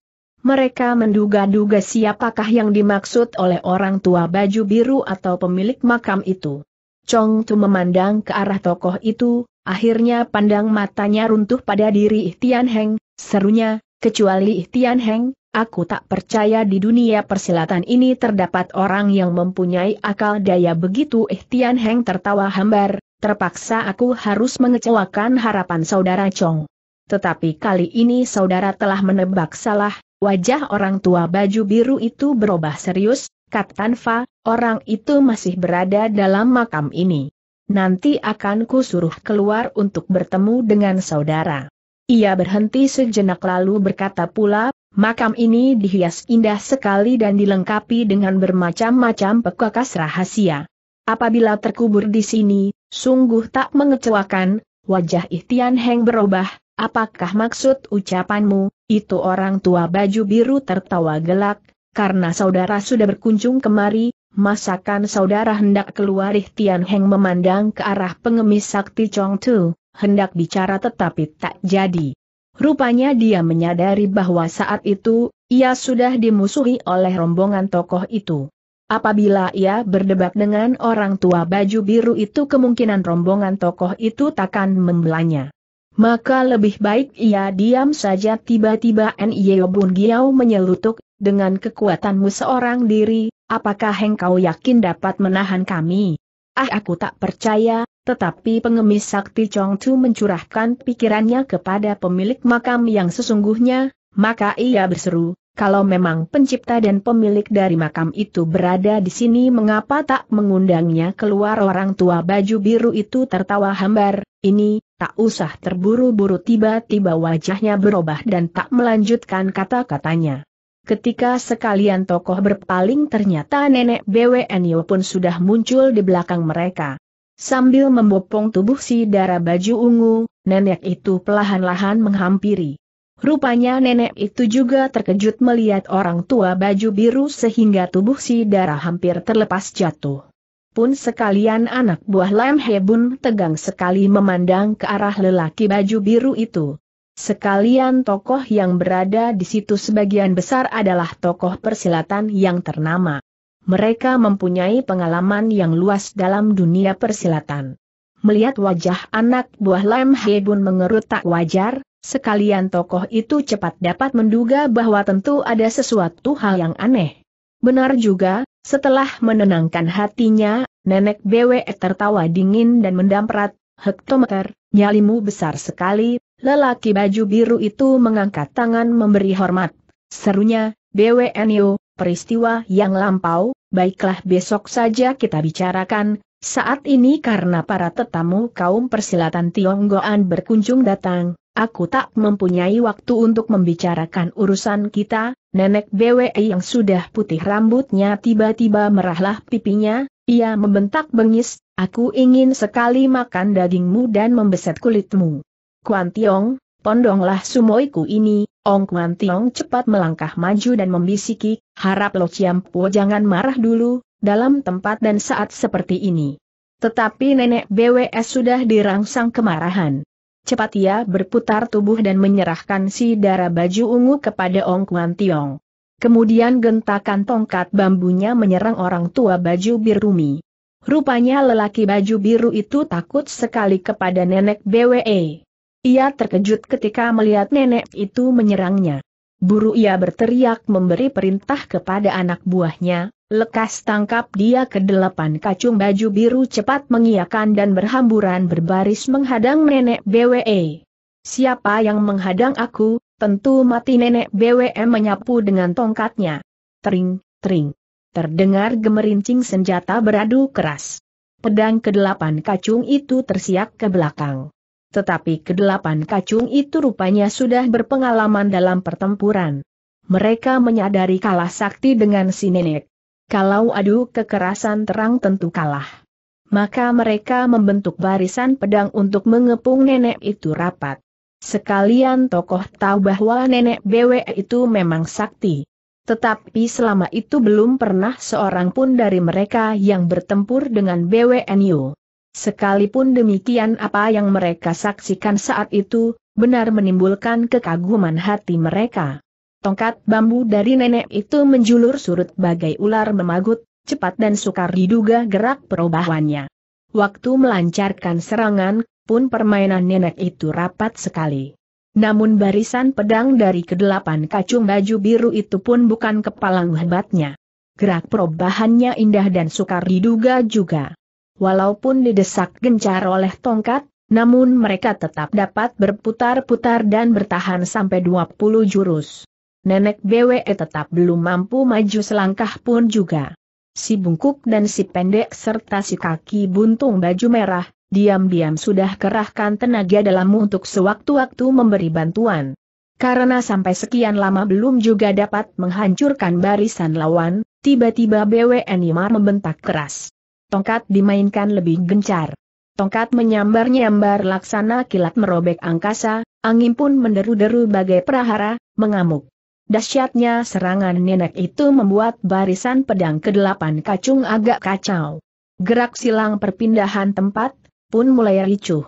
Mereka menduga-duga siapakah yang dimaksud oleh orang tua baju biru atau pemilik makam itu. Chong Tu memandang ke arah tokoh itu, akhirnya pandang matanya runtuh pada diri Ihtian Heng, serunya, kecuali Ihtian Heng, Aku tak percaya di dunia persilatan ini terdapat orang yang mempunyai akal daya begitu eh Tian Heng tertawa hambar, terpaksa aku harus mengecewakan harapan saudara Chong. Tetapi kali ini saudara telah menebak salah, wajah orang tua baju biru itu berubah serius, Kapten Fa, orang itu masih berada dalam makam ini. Nanti akan ku suruh keluar untuk bertemu dengan saudara. Ia berhenti sejenak lalu berkata pula, makam ini dihias indah sekali dan dilengkapi dengan bermacam-macam pekakas rahasia. Apabila terkubur di sini, sungguh tak mengecewakan, wajah Ihtian Heng berubah, apakah maksud ucapanmu, itu orang tua baju biru tertawa gelak, karena saudara sudah berkunjung kemari, masakan saudara hendak keluar Ihtian Heng memandang ke arah pengemis sakti Chong Tu, hendak bicara tetapi tak jadi. Rupanya dia menyadari bahwa saat itu, ia sudah dimusuhi oleh rombongan tokoh itu. Apabila ia berdebat dengan orang tua baju biru itu kemungkinan rombongan tokoh itu takkan membelanya. Maka lebih baik ia diam saja tiba-tiba N.I.O. Bun Giau menyelutuk, dengan kekuatanmu seorang diri, apakah engkau yakin dapat menahan kami? Ah aku tak percaya, tetapi pengemis sakti Chong Tu mencurahkan pikirannya kepada pemilik makam yang sesungguhnya, maka ia berseru, kalau memang pencipta dan pemilik dari makam itu berada di sini mengapa tak mengundangnya keluar orang tua baju biru itu tertawa hambar, ini, tak usah terburu-buru tiba-tiba wajahnya berubah dan tak melanjutkan kata-katanya. Ketika sekalian tokoh berpaling ternyata nenek BWNyo pun sudah muncul di belakang mereka. Sambil membopong tubuh si darah baju ungu, nenek itu pelahan-lahan menghampiri. Rupanya nenek itu juga terkejut melihat orang tua baju biru sehingga tubuh si darah hampir terlepas jatuh. Pun sekalian anak buah Lam Hebun tegang sekali memandang ke arah lelaki baju biru itu. Sekalian tokoh yang berada di situ sebagian besar adalah tokoh persilatan yang ternama. Mereka mempunyai pengalaman yang luas dalam dunia persilatan. Melihat wajah anak buah Lam Hebun mengerut tak wajar, sekalian tokoh itu cepat dapat menduga bahwa tentu ada sesuatu hal yang aneh. Benar juga, setelah menenangkan hatinya, nenek BWE tertawa dingin dan mendamprat, hektometer, nyalimu besar sekali, Lelaki baju biru itu mengangkat tangan memberi hormat. Serunya, BWNU, peristiwa yang lampau, baiklah besok saja kita bicarakan, saat ini karena para tetamu kaum persilatan Tionggoan berkunjung datang, aku tak mempunyai waktu untuk membicarakan urusan kita, nenek BWI yang sudah putih rambutnya tiba-tiba merahlah pipinya, ia membentak bengis, aku ingin sekali makan dagingmu dan membeset kulitmu. Kuan Tiong, pondonglah sumoiku ini, Ong Kuan Tiong cepat melangkah maju dan membisiki, harap Lo Ciampu jangan marah dulu, dalam tempat dan saat seperti ini. Tetapi nenek BWS sudah dirangsang kemarahan. Cepat ia berputar tubuh dan menyerahkan si darah baju ungu kepada Ong Kuan Tiong. Kemudian gentakan tongkat bambunya menyerang orang tua baju birumi. Rupanya lelaki baju biru itu takut sekali kepada nenek BWE. Ia terkejut ketika melihat nenek itu menyerangnya. Buru ia berteriak memberi perintah kepada anak buahnya, lekas tangkap dia ke delapan kacung baju biru cepat mengiakan dan berhamburan berbaris menghadang nenek BWE. Siapa yang menghadang aku, tentu mati nenek BWE menyapu dengan tongkatnya. Tering, tering. Terdengar gemerincing senjata beradu keras. Pedang kedelapan kacung itu tersiak ke belakang tetapi kedelapan kacung itu rupanya sudah berpengalaman dalam pertempuran. Mereka menyadari kalah sakti dengan si nenek. Kalau adu kekerasan terang tentu kalah. Maka mereka membentuk barisan pedang untuk mengepung nenek itu rapat. Sekalian tokoh tahu bahwa nenek BW itu memang sakti. Tetapi selama itu belum pernah seorang pun dari mereka yang bertempur dengan BWNU. Sekalipun demikian apa yang mereka saksikan saat itu, benar menimbulkan kekaguman hati mereka. Tongkat bambu dari nenek itu menjulur surut bagai ular memagut, cepat dan sukar diduga gerak perubahannya. Waktu melancarkan serangan, pun permainan nenek itu rapat sekali. Namun barisan pedang dari kedelapan kacung baju biru itu pun bukan kepalang hebatnya. Gerak perubahannya indah dan sukar diduga juga. Walaupun didesak gencar oleh tongkat, namun mereka tetap dapat berputar-putar dan bertahan sampai 20 jurus. Nenek BWE tetap belum mampu maju selangkah pun juga. Si bungkuk dan si pendek serta si kaki buntung baju merah, diam-diam sudah kerahkan tenaga dalammu untuk sewaktu-waktu memberi bantuan. Karena sampai sekian lama belum juga dapat menghancurkan barisan lawan, tiba-tiba BWN Yimar membentak keras. Tongkat dimainkan lebih gencar. Tongkat menyambar-nyambar laksana kilat merobek angkasa, angin pun menderu-deru bagai prahara, mengamuk. Dasyatnya serangan nenek itu membuat barisan pedang kedelapan kacung agak kacau. Gerak silang perpindahan tempat, pun mulai ricuh.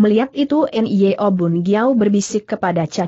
Melihat itu N.I.O. Bun Giao berbisik kepada Cha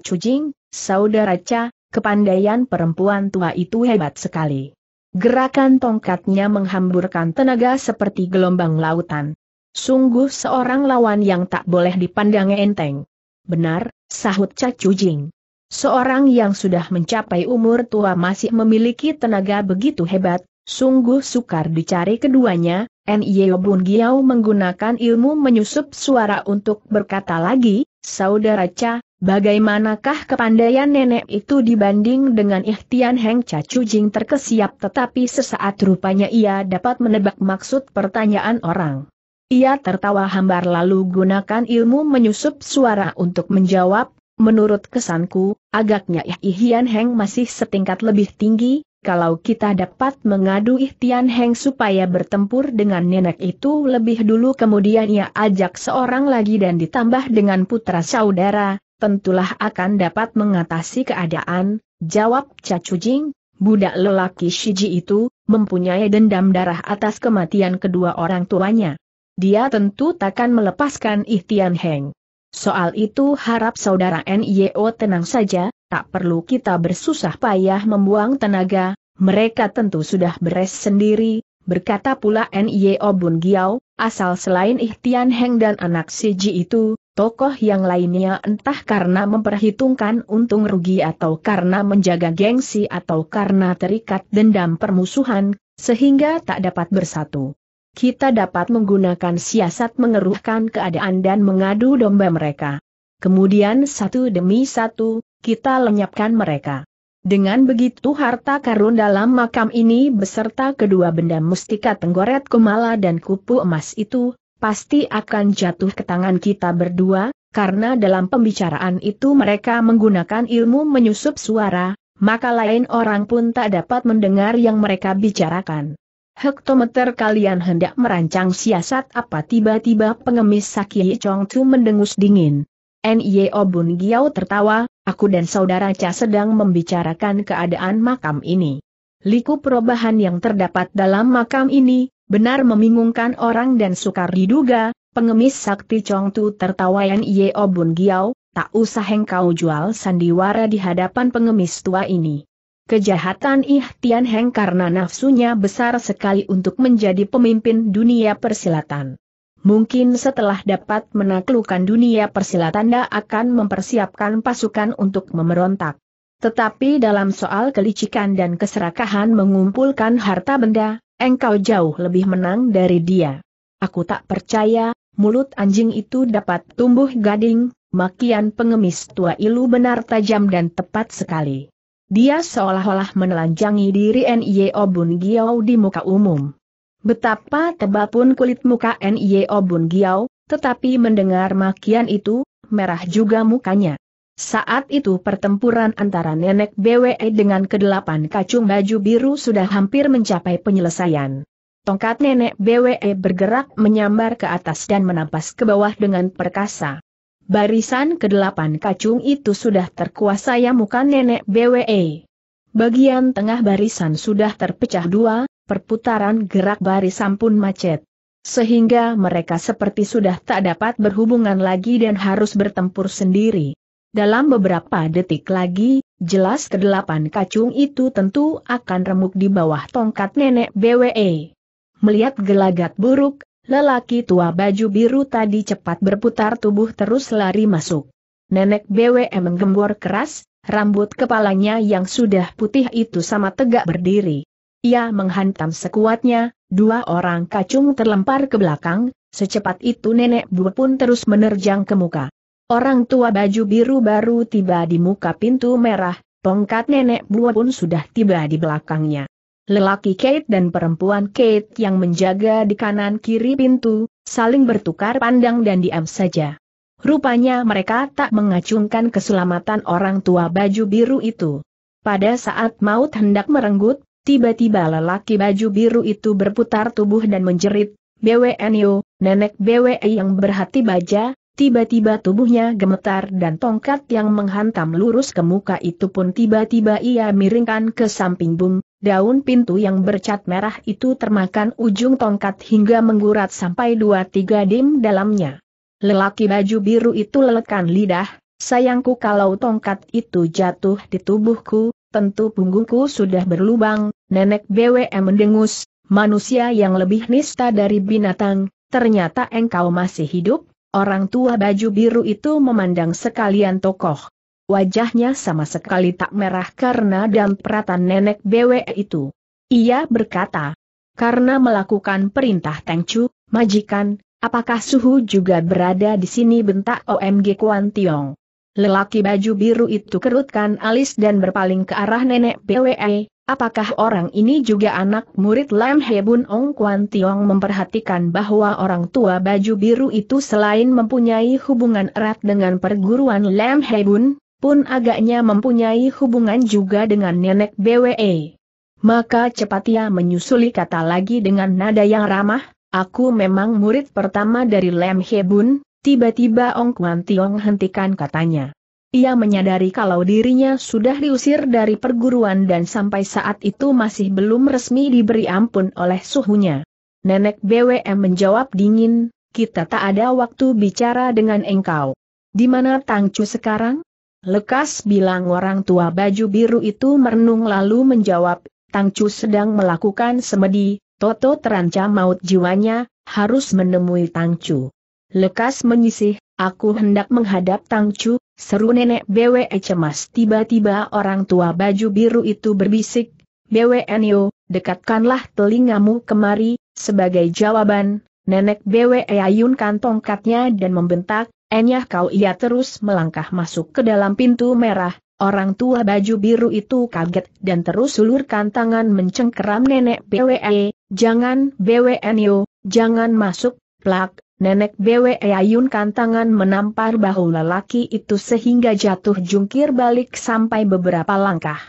saudara Cha, kepandaian perempuan tua itu hebat sekali. Gerakan tongkatnya menghamburkan tenaga seperti gelombang lautan. Sungguh seorang lawan yang tak boleh dipandang enteng. Benar, sahut Cha Chujing. Seorang yang sudah mencapai umur tua masih memiliki tenaga begitu hebat, sungguh sukar dicari keduanya, N.I.O. Bun Giao menggunakan ilmu menyusup suara untuk berkata lagi, Saudara Cha, bagaimanakah kepandaian nenek itu dibanding dengan ikhtian Heng Cha Chujing terkesiap tetapi sesaat rupanya ia dapat menebak maksud pertanyaan orang. Ia tertawa hambar lalu gunakan ilmu menyusup suara untuk menjawab, menurut kesanku, agaknya Ihtian Heng masih setingkat lebih tinggi, kalau kita dapat mengadu Ihtian Heng supaya bertempur dengan nenek itu lebih dulu kemudian ia ajak seorang lagi dan ditambah dengan putra saudara, tentulah akan dapat mengatasi keadaan, jawab Cacujing, budak lelaki Shiji itu, mempunyai dendam darah atas kematian kedua orang tuanya. Dia tentu takkan melepaskan Ihtian Heng. Soal itu harap saudara NIO tenang saja, tak perlu kita bersusah payah membuang tenaga, mereka tentu sudah beres sendiri, berkata pula N.I.O. Bun Giao, asal selain Ihtian Heng dan anak Siji itu, tokoh yang lainnya entah karena memperhitungkan untung rugi atau karena menjaga gengsi atau karena terikat dendam permusuhan, sehingga tak dapat bersatu. Kita dapat menggunakan siasat mengeruhkan keadaan dan mengadu domba mereka. Kemudian satu demi satu, kita lenyapkan mereka. Dengan begitu harta karun dalam makam ini beserta kedua benda mustika tenggoret kumala dan kupu emas itu, pasti akan jatuh ke tangan kita berdua, karena dalam pembicaraan itu mereka menggunakan ilmu menyusup suara, maka lain orang pun tak dapat mendengar yang mereka bicarakan. Hektometer kalian hendak merancang siasat apa tiba-tiba pengemis Saki Chong Tu mendengus dingin. N.I.O. Bun Giao tertawa, aku dan saudara Cha sedang membicarakan keadaan makam ini. Liku perubahan yang terdapat dalam makam ini, benar membingungkan orang dan sukar diduga, pengemis Sakti Chong Tu tertawa N.I.O. Bun Giao, tak usah engkau jual sandiwara di hadapan pengemis tua ini. Kejahatan Ih Tian Heng karena nafsunya besar sekali untuk menjadi pemimpin dunia persilatan. Mungkin setelah dapat menaklukkan dunia persilatan dia akan mempersiapkan pasukan untuk memerontak. Tetapi dalam soal kelicikan dan keserakahan mengumpulkan harta benda, engkau jauh lebih menang dari dia. Aku tak percaya, mulut anjing itu dapat tumbuh gading, makian pengemis tua ilu benar tajam dan tepat sekali. Dia seolah-olah menelanjangi diri N.I.O. Bun Giau di muka umum. Betapa tebal pun kulit muka N.I.O. Bun Giao, tetapi mendengar makian itu, merah juga mukanya. Saat itu pertempuran antara nenek BWE dengan kedelapan kacung baju biru sudah hampir mencapai penyelesaian. Tongkat nenek BWE bergerak menyambar ke atas dan menampas ke bawah dengan perkasa. Barisan kedelapan kacung itu sudah terkuasai muka nenek BWE. Bagian tengah barisan sudah terpecah dua, perputaran gerak barisan pun macet. Sehingga mereka seperti sudah tak dapat berhubungan lagi dan harus bertempur sendiri. Dalam beberapa detik lagi, jelas kedelapan kacung itu tentu akan remuk di bawah tongkat nenek BWE. Melihat gelagat buruk, lelaki tua baju biru tadi cepat berputar tubuh terus lari masuk. Nenek BWE menggembor keras, rambut kepalanya yang sudah putih itu sama tegak berdiri. Ia menghantam sekuatnya, dua orang kacung terlempar ke belakang, secepat itu nenek Bu pun terus menerjang ke muka. Orang tua baju biru baru tiba di muka pintu merah, tongkat nenek Bu pun sudah tiba di belakangnya. Lelaki Kate dan perempuan Kate yang menjaga di kanan kiri pintu, saling bertukar pandang dan diam saja. Rupanya mereka tak mengacungkan keselamatan orang tua baju biru itu. Pada saat maut hendak merenggut, tiba-tiba lelaki baju biru itu berputar tubuh dan menjerit, BWNyo, nenek BWE yang berhati baja, tiba-tiba tubuhnya gemetar dan tongkat yang menghantam lurus ke muka itu pun tiba-tiba ia miringkan ke samping bum, daun pintu yang bercat merah itu termakan ujung tongkat hingga menggurat sampai dua tiga dim dalamnya. Lelaki baju biru itu lelekan lidah, sayangku kalau tongkat itu jatuh di tubuhku, tentu punggungku sudah berlubang, nenek BWM mendengus, manusia yang lebih nista dari binatang, ternyata engkau masih hidup, orang tua baju biru itu memandang sekalian tokoh wajahnya sama sekali tak merah karena peratan nenek BW itu. Ia berkata, karena melakukan perintah Tengcu, majikan, apakah suhu juga berada di sini bentak OMG Kuan Tiong. Lelaki baju biru itu kerutkan alis dan berpaling ke arah nenek BWE, apakah orang ini juga anak murid Lam Hebun Ong Kuan Tiong memperhatikan bahwa orang tua baju biru itu selain mempunyai hubungan erat dengan perguruan Lam Hebun, pun agaknya mempunyai hubungan juga dengan nenek BWE. Maka cepat ia menyusuli kata lagi dengan nada yang ramah, aku memang murid pertama dari Lem Hebun, tiba-tiba Ong Kuan Tiong hentikan katanya. Ia menyadari kalau dirinya sudah diusir dari perguruan dan sampai saat itu masih belum resmi diberi ampun oleh suhunya. Nenek BWM menjawab dingin, kita tak ada waktu bicara dengan engkau. Di mana Tangcu sekarang? Lekas bilang orang tua baju biru itu merenung lalu menjawab, Tangcu sedang melakukan semedi, Toto terancam maut jiwanya, harus menemui Tangcu. Lekas menyisih, aku hendak menghadap Tangcu, seru nenek BWE cemas tiba-tiba orang tua baju biru itu berbisik, BWNyo, dekatkanlah telingamu kemari, sebagai jawaban, nenek BWE ayunkan tongkatnya dan membentak, Enyah kau. Ia terus melangkah masuk ke dalam pintu merah, orang tua baju biru itu kaget dan terus ulurkan tangan mencengkeram nenek BWE, jangan BWNyo, jangan masuk, plak, nenek BWE ayunkan tangan menampar bahu lelaki itu sehingga jatuh jungkir balik sampai beberapa langkah.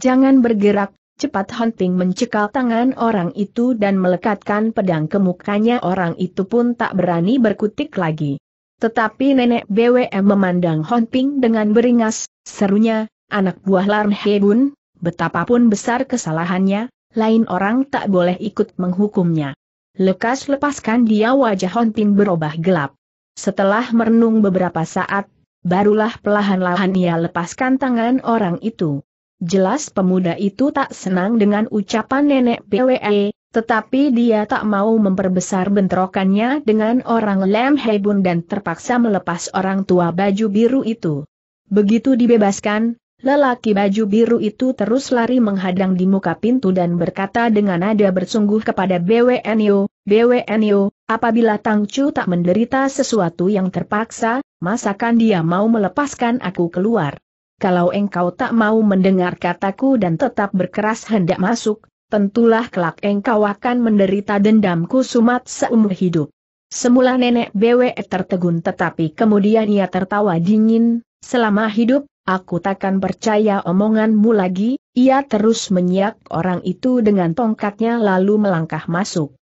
Jangan bergerak, cepat Hunting mencekal tangan orang itu dan melekatkan pedang ke mukanya orang itu pun tak berani berkutik lagi. Tetapi nenek BWM memandang Hon Ping dengan beringas, serunya, anak buah Larn Hebun, betapapun besar kesalahannya, lain orang tak boleh ikut menghukumnya. Lekas lepaskan dia wajah Hon Ping berubah gelap. Setelah merenung beberapa saat, barulah pelahan-lahan ia lepaskan tangan orang itu. Jelas pemuda itu tak senang dengan ucapan nenek BWE, tetapi dia tak mau memperbesar bentrokannya dengan orang Lem Hebun dan terpaksa melepas orang tua baju biru itu. Begitu dibebaskan, lelaki baju biru itu terus lari menghadang di muka pintu dan berkata dengan nada bersungguh kepada BWNyo, BWNyo, apabila Tangcu tak menderita sesuatu yang terpaksa, masakan dia mau melepaskan aku keluar? Kalau engkau tak mau mendengar kataku dan tetap berkeras hendak masuk, tentulah kelak engkau akan menderita dendamku sumat seumur hidup. Semula nenek BWE tertegun tetapi kemudian ia tertawa dingin, selama hidup, aku takkan percaya omonganmu lagi, ia terus menyiak orang itu dengan tongkatnya lalu melangkah masuk.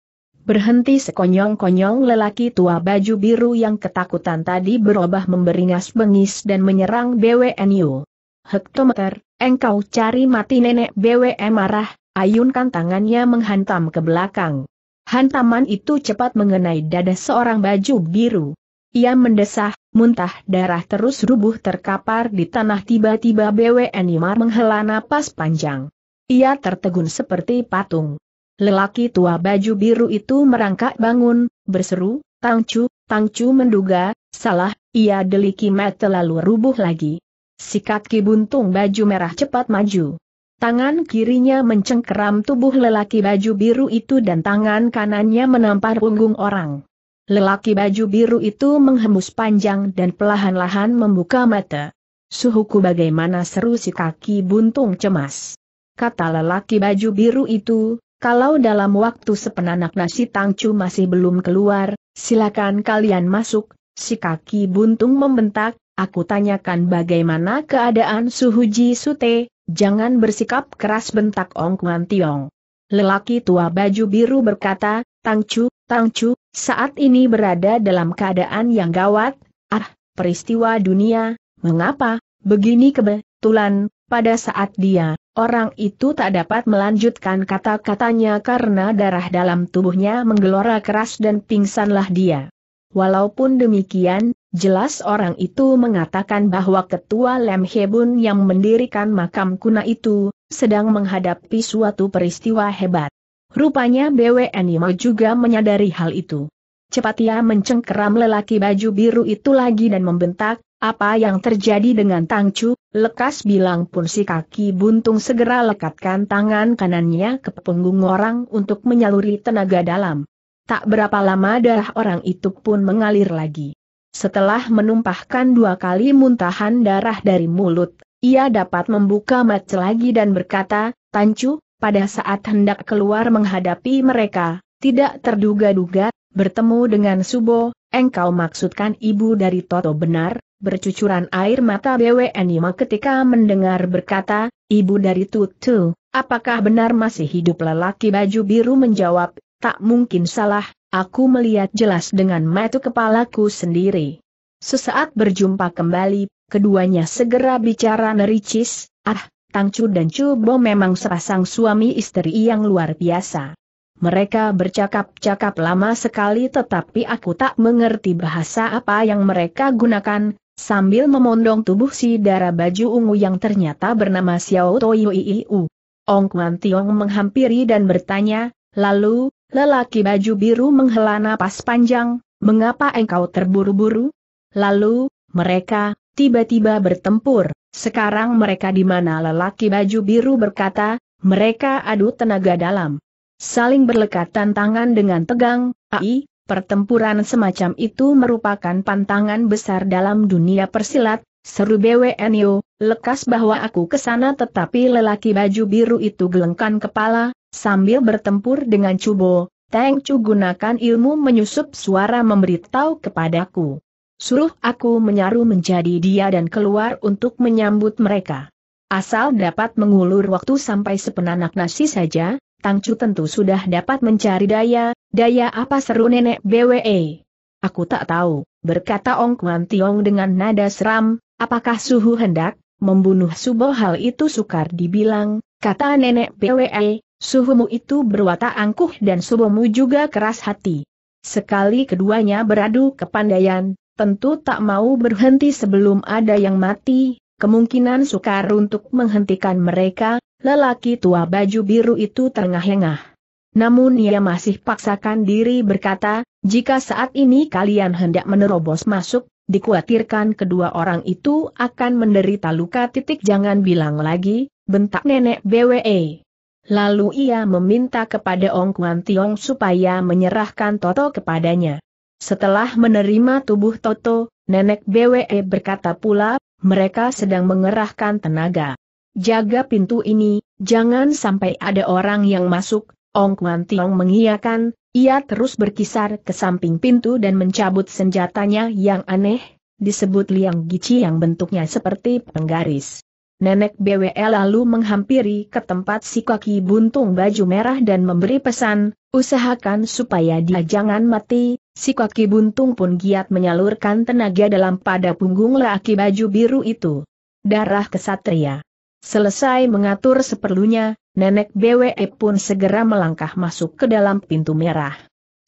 Berhenti sekonyong-konyong lelaki tua baju biru yang ketakutan tadi berubah memberingas bengis dan menyerang BWNU. Hektometer, engkau cari mati nenek BWE marah, ayunkan tangannya menghantam ke belakang. Hantaman itu cepat mengenai dada seorang baju biru. Ia mendesah, muntah darah terus rubuh terkapar di tanah tiba-tiba BWN Imar menghela napas panjang. Ia tertegun seperti patung. Lelaki tua baju biru itu merangkak bangun, berseru, Tangcu, Tangcu menduga, salah, ia deliki mata lalu rubuh lagi. Si kaki buntung baju merah cepat maju. Tangan kirinya mencengkeram tubuh lelaki baju biru itu dan tangan kanannya menampar punggung orang. Lelaki baju biru itu menghembus panjang dan pelahan-lahan membuka mata. Suhuku bagaimana seru si kaki buntung cemas. Kata lelaki baju biru itu, kalau dalam waktu sepenanak nasi tangcu masih belum keluar, silakan kalian masuk, si kaki buntung membentak, aku tanyakan bagaimana keadaan suhu Ji Sute, jangan bersikap keras bentak Ong Kuan Tiong. Lelaki tua baju biru berkata, Tangcu, Tangcu, saat ini berada dalam keadaan yang gawat, ah, peristiwa dunia, mengapa, begini kebetulan, pada saat dia, orang itu tak dapat melanjutkan kata-katanya karena darah dalam tubuhnya menggelora keras dan pingsanlah dia. Walaupun demikian, jelas orang itu mengatakan bahwa ketua Lem Hebun yang mendirikan makam kuna itu, sedang menghadapi suatu peristiwa hebat. Rupanya BWN juga menyadari hal itu. Cepat ia mencengkeram lelaki baju biru itu lagi dan membentak, apa yang terjadi dengan Tangcu, lekas bilang pun si kaki buntung segera lekatkan tangan kanannya ke punggung orang untuk menyaluri tenaga dalam. Tak berapa lama darah orang itu pun mengalir lagi. Setelah menumpahkan dua kali muntahan darah dari mulut, ia dapat membuka mata lagi dan berkata, Tancu, pada saat hendak keluar menghadapi mereka, tidak terduga-duga, bertemu dengan Subo, engkau maksudkan ibu dari Toto benar, bercucuran air mata BWN Yima ketika mendengar berkata, ibu dari Tutu, apakah benar masih hidup lelaki baju biru menjawab, tak mungkin salah, aku melihat jelas dengan mata kepalaku sendiri. Sesaat berjumpa kembali, keduanya segera bicara nericis, ah, Tangcu dan Cubo memang sepasang suami istri yang luar biasa. Mereka bercakap-cakap lama sekali tetapi aku tak mengerti bahasa apa yang mereka gunakan, sambil memondong tubuh si darah baju ungu yang ternyata bernama Xiao Toyo Iu. Ong Kuan Tiong menghampiri dan bertanya, lalu, lelaki baju biru menghela napas panjang, mengapa engkau terburu-buru? Lalu, mereka, tiba-tiba bertempur, sekarang mereka di mana lelaki baju biru berkata, mereka adu tenaga dalam. Saling berlekatan tangan dengan tegang, ai, Pertempuran semacam itu merupakan pantangan besar dalam dunia persilat, seru BWNyo, lekas bahwa aku ke sana tetapi lelaki baju biru itu gelengkan kepala, sambil bertempur dengan Cubo, Teng Cu gunakan ilmu menyusup suara memberitahu kepadaku. Suruh aku menyaru menjadi dia dan keluar untuk menyambut mereka. Asal dapat mengulur waktu sampai sepenanak nasi saja, Tangcu tentu sudah dapat mencari daya, daya apa seru nenek BWE. Aku tak tahu, berkata Ong Kuan Tiong dengan nada seram, apakah suhu hendak, membunuh Subo hal itu sukar dibilang, kata nenek BWE, suhumu itu berwatak angkuh dan Subomu juga keras hati. Sekali keduanya beradu kepandaian, tentu tak mau berhenti sebelum ada yang mati, kemungkinan sukar untuk menghentikan mereka, Lelaki tua baju biru itu terengah-engah. Namun ia masih paksakan diri berkata, jika saat ini kalian hendak menerobos masuk, dikhawatirkan kedua orang itu akan menderita luka titik jangan bilang lagi, bentak nenek BWE. Lalu ia meminta kepada Ong Kuan Tiong supaya menyerahkan Toto kepadanya. Setelah menerima tubuh Toto, nenek BWE berkata pula, mereka sedang mengerahkan tenaga. Jaga pintu ini, jangan sampai ada orang yang masuk. Ong Kuan Tiong mengiyakan, ia terus berkisar ke samping pintu dan mencabut senjatanya yang aneh, disebut liang gici yang bentuknya seperti penggaris. Nenek BWL lalu menghampiri ke tempat si kaki buntung baju merah dan memberi pesan, usahakan supaya dia jangan mati, si kaki buntung pun giat menyalurkan tenaga dalam pada punggung laki baju biru itu. Darah kesatria. Selesai mengatur seperlunya, nenek BWE pun segera melangkah masuk ke dalam pintu merah.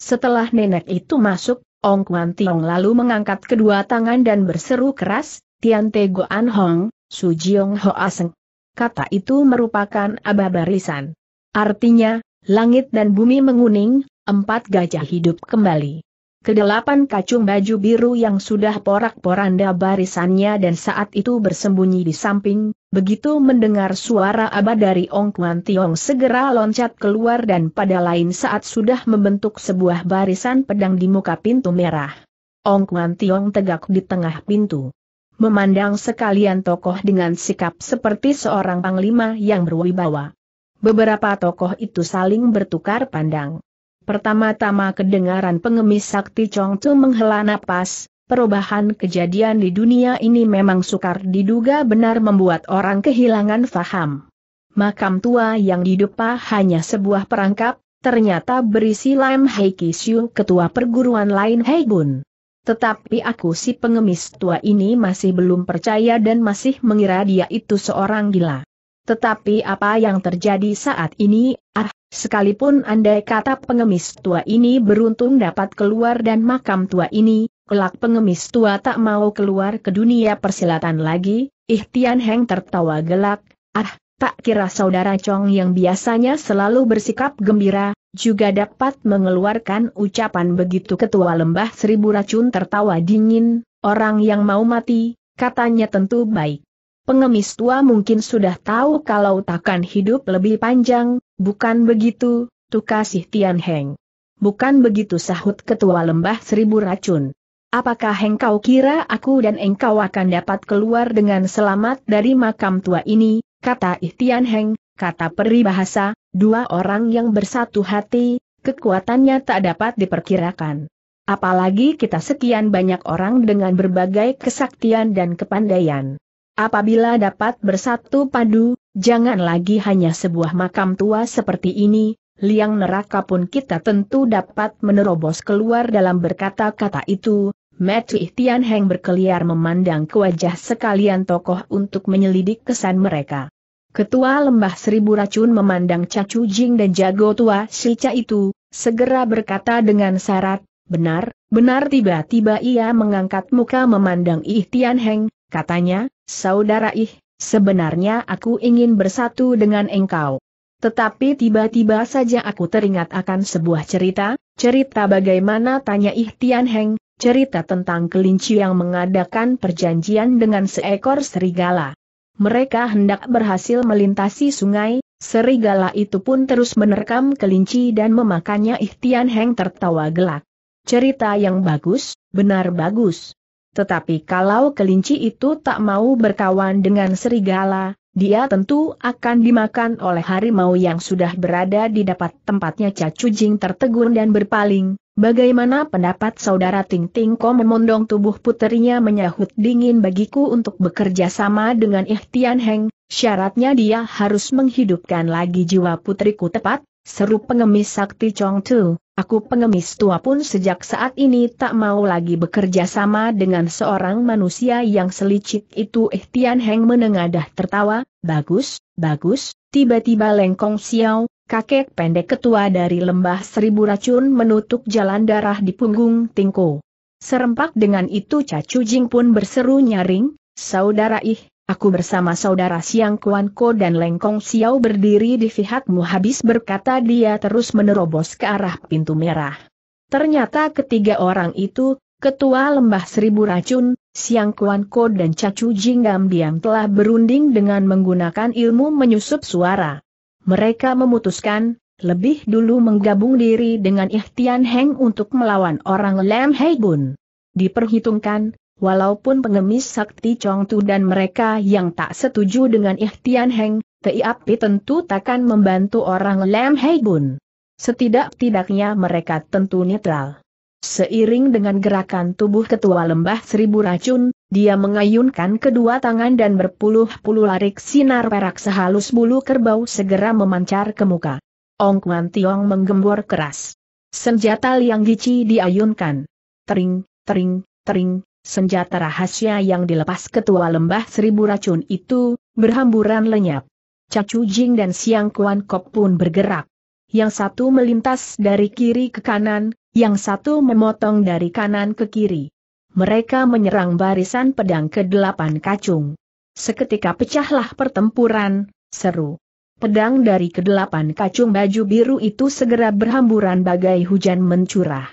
Setelah nenek itu masuk, Ong Kwan Tiong lalu mengangkat kedua tangan dan berseru keras, Tian Te Goan Hong, Su Jiong Hoa Seng. Kata itu merupakan aba barisan. Artinya, langit dan bumi menguning, empat gajah hidup kembali. Kedelapan kacung baju biru yang sudah porak-poranda barisannya dan saat itu bersembunyi di samping, begitu mendengar suara abad dari Ong Kuan Tiong segera loncat keluar dan pada lain saat sudah membentuk sebuah barisan pedang di muka pintu merah. Ong Kuan Tiong tegak di tengah pintu. Memandang sekalian tokoh dengan sikap seperti seorang panglima yang berwibawa. Beberapa tokoh itu saling bertukar pandang. pertama-tama kedengaran pengemis sakti Chong Tu menghela napas, perubahan kejadian di dunia ini memang sukar diduga benar membuat orang kehilangan faham. Makam tua yang didupa hanya sebuah perangkap, ternyata berisi Lam Hei Kishu ketua perguruan lain Hei Bun. Tetapi aku si pengemis tua ini masih belum percaya dan masih mengira dia itu seorang gila. Tetapi apa yang terjadi saat ini, ah, sekalipun andai kata pengemis tua ini beruntung dapat keluar dan makam tua ini, kelak pengemis tua tak mau keluar ke dunia persilatan lagi, Ihtian Heng tertawa gelak, ah, tak kira saudara Chong yang biasanya selalu bersikap gembira, juga dapat mengeluarkan ucapan begitu ketua lembah seribu racun tertawa dingin, orang yang mau mati, katanya tentu baik. Pengemis tua mungkin sudah tahu kalau takkan hidup lebih panjang, bukan begitu, tukasih Tian Heng. Bukan begitu sahut ketua lembah seribu racun. Apakah engkau kira aku dan engkau akan dapat keluar dengan selamat dari makam tua ini, kata Ihtian Heng, kata peribahasa, dua orang yang bersatu hati, kekuatannya tak dapat diperkirakan. Apalagi kita sekian banyak orang dengan berbagai kesaktian dan kepandaian. Apabila dapat bersatu padu, jangan lagi hanya sebuah makam tua seperti ini, liang neraka pun kita tentu dapat menerobos keluar dalam berkata-kata itu. Matthew Tian Heng berkeliar memandang ke wajah sekalian tokoh untuk menyelidik kesan mereka. Ketua Lembah Seribu Racun memandang Cacu Jing dan jago tua Sica itu, segera berkata dengan syarat, benar, benar tiba-tiba ia mengangkat muka memandang Ih Tian Heng, katanya, Saudara ih, sebenarnya aku ingin bersatu dengan engkau. Tetapi tiba-tiba saja aku teringat akan sebuah cerita, cerita bagaimana tanya ih Tian Heng, cerita tentang kelinci yang mengadakan perjanjian dengan seekor serigala. Mereka hendak berhasil melintasi sungai, serigala itu pun terus menerkam kelinci dan memakannya Tian Heng tertawa gelak. Cerita yang bagus, benar bagus. Tetapi kalau kelinci itu tak mau berkawan dengan serigala, dia tentu akan dimakan oleh harimau yang sudah berada di dapat tempatnya Cacu Jing tertegun dan berpaling. Bagaimana pendapat saudara Ting Ting Ko memondong tubuh puterinya menyahut dingin bagiku untuk bekerja sama dengan Ihtian Heng, syaratnya dia harus menghidupkan lagi jiwa putriku tepat, seru pengemis sakti Chong Tu. Aku pengemis tua pun sejak saat ini tak mau lagi bekerja sama dengan seorang manusia yang selicik itu Tian Heng menengadah tertawa, bagus, bagus, tiba-tiba lengkong siau, kakek pendek ketua dari lembah seribu racun menutup jalan darah di punggung Tingko. Serempak dengan itu Cacu Jing pun berseru nyaring, saudara ih, Aku bersama saudara Siang Kuan Ko dan Lengkong Xiao berdiri di pihakmu habis berkata dia terus menerobos ke arah pintu merah. Ternyata ketiga orang itu, Ketua Lembah Seribu Racun, Siang Kuan Ko dan Cacu Jinggam diam telah berunding dengan menggunakan ilmu menyusup suara. Mereka memutuskan, lebih dulu menggabung diri dengan Ihtian Heng untuk melawan orang Lam Hei Bun. Diperhitungkan, Walaupun pengemis Sakti Chong Tu dan mereka yang tak setuju dengan Ihtian Heng, Api tentu takkan membantu orang Lam Hei Bun. Setidak-tidaknya mereka tentu netral. Seiring dengan gerakan tubuh ketua lembah seribu racun, dia mengayunkan kedua tangan dan berpuluh-puluh larik sinar perak sehalus bulu kerbau segera memancar ke muka. Ong Kwan Tiong menggembor keras. Senjata Liang Gici diayunkan. Tering, tering, tering, senjata rahasia yang dilepas ketua lembah seribu racun itu, berhamburan lenyap. Cacu Jing dan Siang Kuan Kok pun bergerak. Yang satu melintas dari kiri ke kanan, yang satu memotong dari kanan ke kiri. Mereka menyerang barisan pedang ke delapan kacung. Seketika pecahlah pertempuran, seru. Pedang dari kedelapan kacung baju biru itu segera berhamburan bagai hujan mencurah.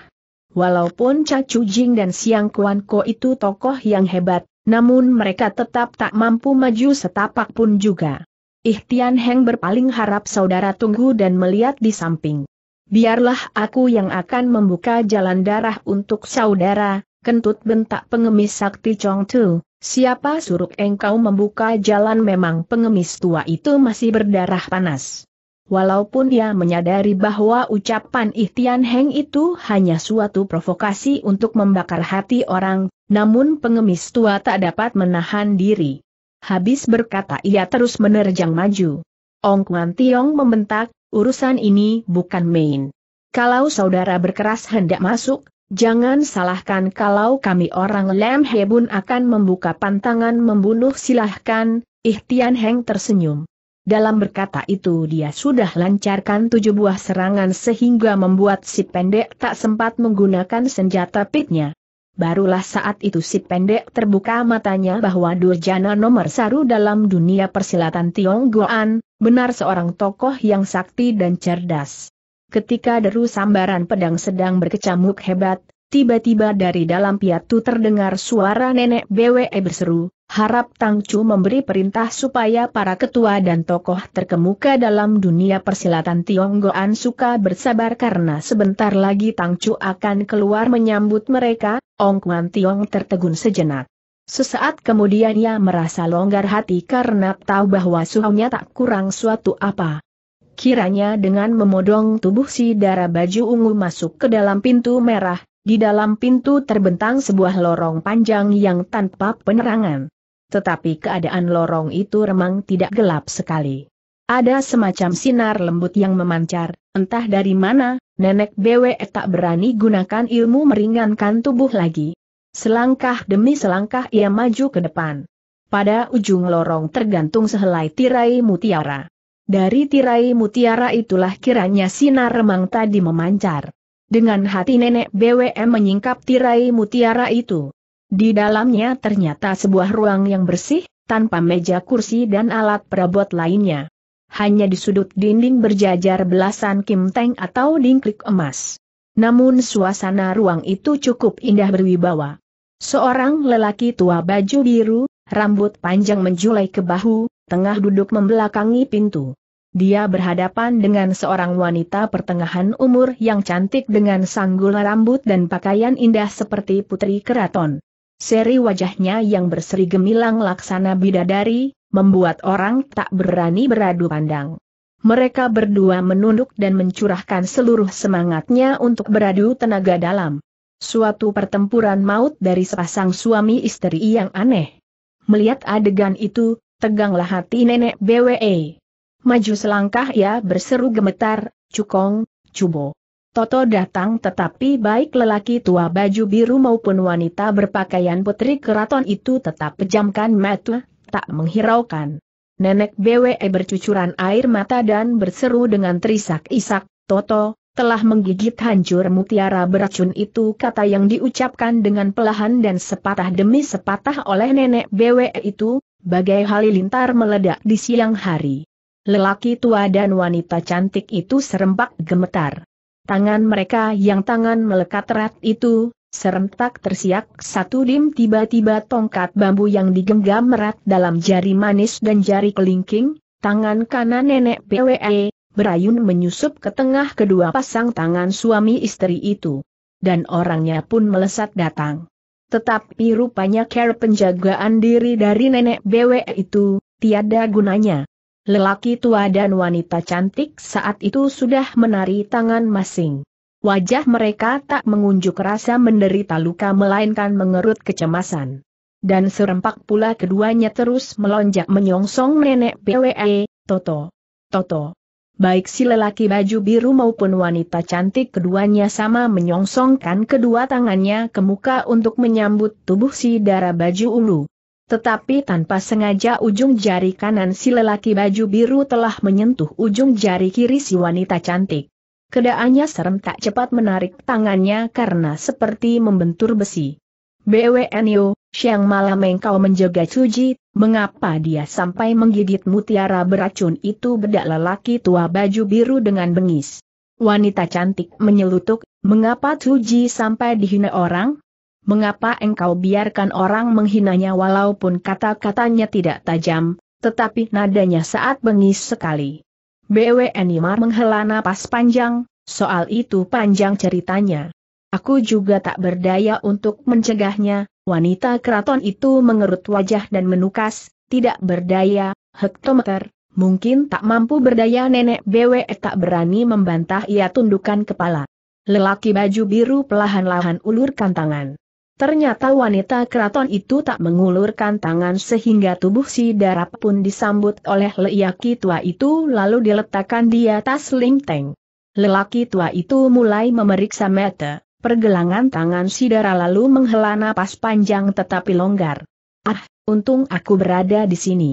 Walaupun Cacu Jing dan Siang Kuan Ko itu tokoh yang hebat, namun mereka tetap tak mampu maju setapak pun juga. Ihtian Heng berpaling harap saudara tunggu dan melihat di samping. Biarlah aku yang akan membuka jalan darah untuk saudara, kentut bentak pengemis sakti Chong Tu. Siapa suruh engkau membuka jalan memang pengemis tua itu masih berdarah panas. walaupun ia menyadari bahwa ucapan Ihtian Heng itu hanya suatu provokasi untuk membakar hati orang, namun pengemis tua tak dapat menahan diri. Habis berkata ia terus menerjang maju. Ong Kuan Tiong membentak, urusan ini bukan main. Kalau saudara berkeras hendak masuk, jangan salahkan kalau kami orang Lam Hebun akan membuka pantangan membunuh silahkan, Ihtian Heng tersenyum. Dalam berkata itu dia sudah lancarkan tujuh buah serangan sehingga membuat si pendek tak sempat menggunakan senjata pitnya. Barulah saat itu si pendek terbuka matanya bahwa Durjana nomor satu dalam dunia persilatan Tionggoan, benar seorang tokoh yang sakti dan cerdas. Ketika deru sambaran pedang sedang berkecamuk hebat, tiba-tiba dari dalam piatu terdengar suara nenek BWE berseru, harap Tang Chu memberi perintah supaya para ketua dan tokoh terkemuka dalam dunia persilatan Tionggoan suka bersabar karena sebentar lagi Tang Chu akan keluar menyambut mereka, Ong Kuan Tiong tertegun sejenak. Sesaat kemudian ia merasa longgar hati karena tahu bahwa suhunya tak kurang suatu apa. Kiranya dengan memodong tubuh si darah baju ungu masuk ke dalam pintu merah, di dalam pintu terbentang sebuah lorong panjang yang tanpa penerangan tetapi keadaan lorong itu remang tidak gelap sekali. Ada semacam sinar lembut yang memancar, entah dari mana, nenek BWE tak berani gunakan ilmu meringankan tubuh lagi. Selangkah demi selangkah ia maju ke depan. Pada ujung lorong tergantung sehelai tirai mutiara. Dari tirai mutiara itulah kiranya sinar remang tadi memancar. Dengan hati nenek BWM menyingkap tirai mutiara itu. Di dalamnya ternyata sebuah ruang yang bersih, tanpa meja kursi dan alat perabot lainnya. Hanya di sudut dinding berjajar belasan kim teng atau dingklik emas. Namun suasana ruang itu cukup indah berwibawa. Seorang lelaki tua baju biru, rambut panjang menjulai ke bahu, tengah duduk membelakangi pintu. Dia berhadapan dengan seorang wanita pertengahan umur yang cantik dengan sanggul rambut dan pakaian indah seperti putri keraton. Seri wajahnya yang berseri gemilang laksana bidadari, membuat orang tak berani beradu pandang. Mereka berdua menunduk dan mencurahkan seluruh semangatnya untuk beradu tenaga dalam. Suatu pertempuran maut dari sepasang suami istri yang aneh. Melihat adegan itu, teganglah hati nenek BWE. Maju selangkah ia berseru gemetar, cukong, cubo. Toto datang tetapi baik lelaki tua baju biru maupun wanita berpakaian putri keraton itu tetap pejamkan mata, tak menghiraukan. Nenek BWE bercucuran air mata dan berseru dengan terisak-isak, Toto, telah menggigit hancur mutiara beracun itu kata yang diucapkan dengan pelahan dan sepatah demi sepatah oleh nenek BWE itu, bagai halilintar meledak di siang hari. Lelaki tua dan wanita cantik itu serempak gemetar. Tangan mereka yang tangan melekat erat itu, serentak tersiak satu dim tiba-tiba tongkat bambu yang digenggam erat dalam jari manis dan jari kelingking, tangan kanan nenek PWE, berayun menyusup ke tengah kedua pasang tangan suami istri itu. Dan orangnya pun melesat datang. Tetapi rupanya care penjagaan diri dari nenek BWE itu, tiada gunanya. Lelaki tua dan wanita cantik saat itu sudah menari tangan masing. Wajah mereka tak mengunjuk rasa menderita luka melainkan mengerut kecemasan. Dan serempak pula keduanya terus melonjak menyongsong nenek PWE, Toto. Toto. Baik si lelaki baju biru maupun wanita cantik keduanya sama menyongsongkan kedua tangannya ke muka untuk menyambut tubuh si darah baju ungu. Tetapi tanpa sengaja ujung jari kanan si lelaki baju biru telah menyentuh ujung jari kiri si wanita cantik. Kedaannya serem tak cepat menarik tangannya karena seperti membentur besi. BWNyo, siang malam engkau menjaga Cuji, mengapa dia sampai menggigit mutiara beracun itu bedak lelaki tua baju biru dengan bengis. Wanita cantik menyelutuk, mengapa Cuji sampai dihina orang? mengapa engkau biarkan orang menghinanya walaupun kata-katanya tidak tajam, tetapi nadanya saat bengis sekali. BWN Imar menghela napas panjang, soal itu panjang ceritanya. Aku juga tak berdaya untuk mencegahnya, wanita keraton itu mengerut wajah dan menukas, tidak berdaya, hektometer, Mungkin tak mampu berdaya nenek BWE tak berani membantah ia tundukkan kepala. Lelaki baju biru pelahan-lahan ulurkan tangan. Ternyata wanita keraton itu tak mengulurkan tangan sehingga tubuh si darap pun disambut oleh lelaki tua itu lalu diletakkan di atas linteng. Lelaki tua itu mulai memeriksa mata, pergelangan tangan si darah lalu menghela napas panjang tetapi longgar. Ah, untung aku berada di sini.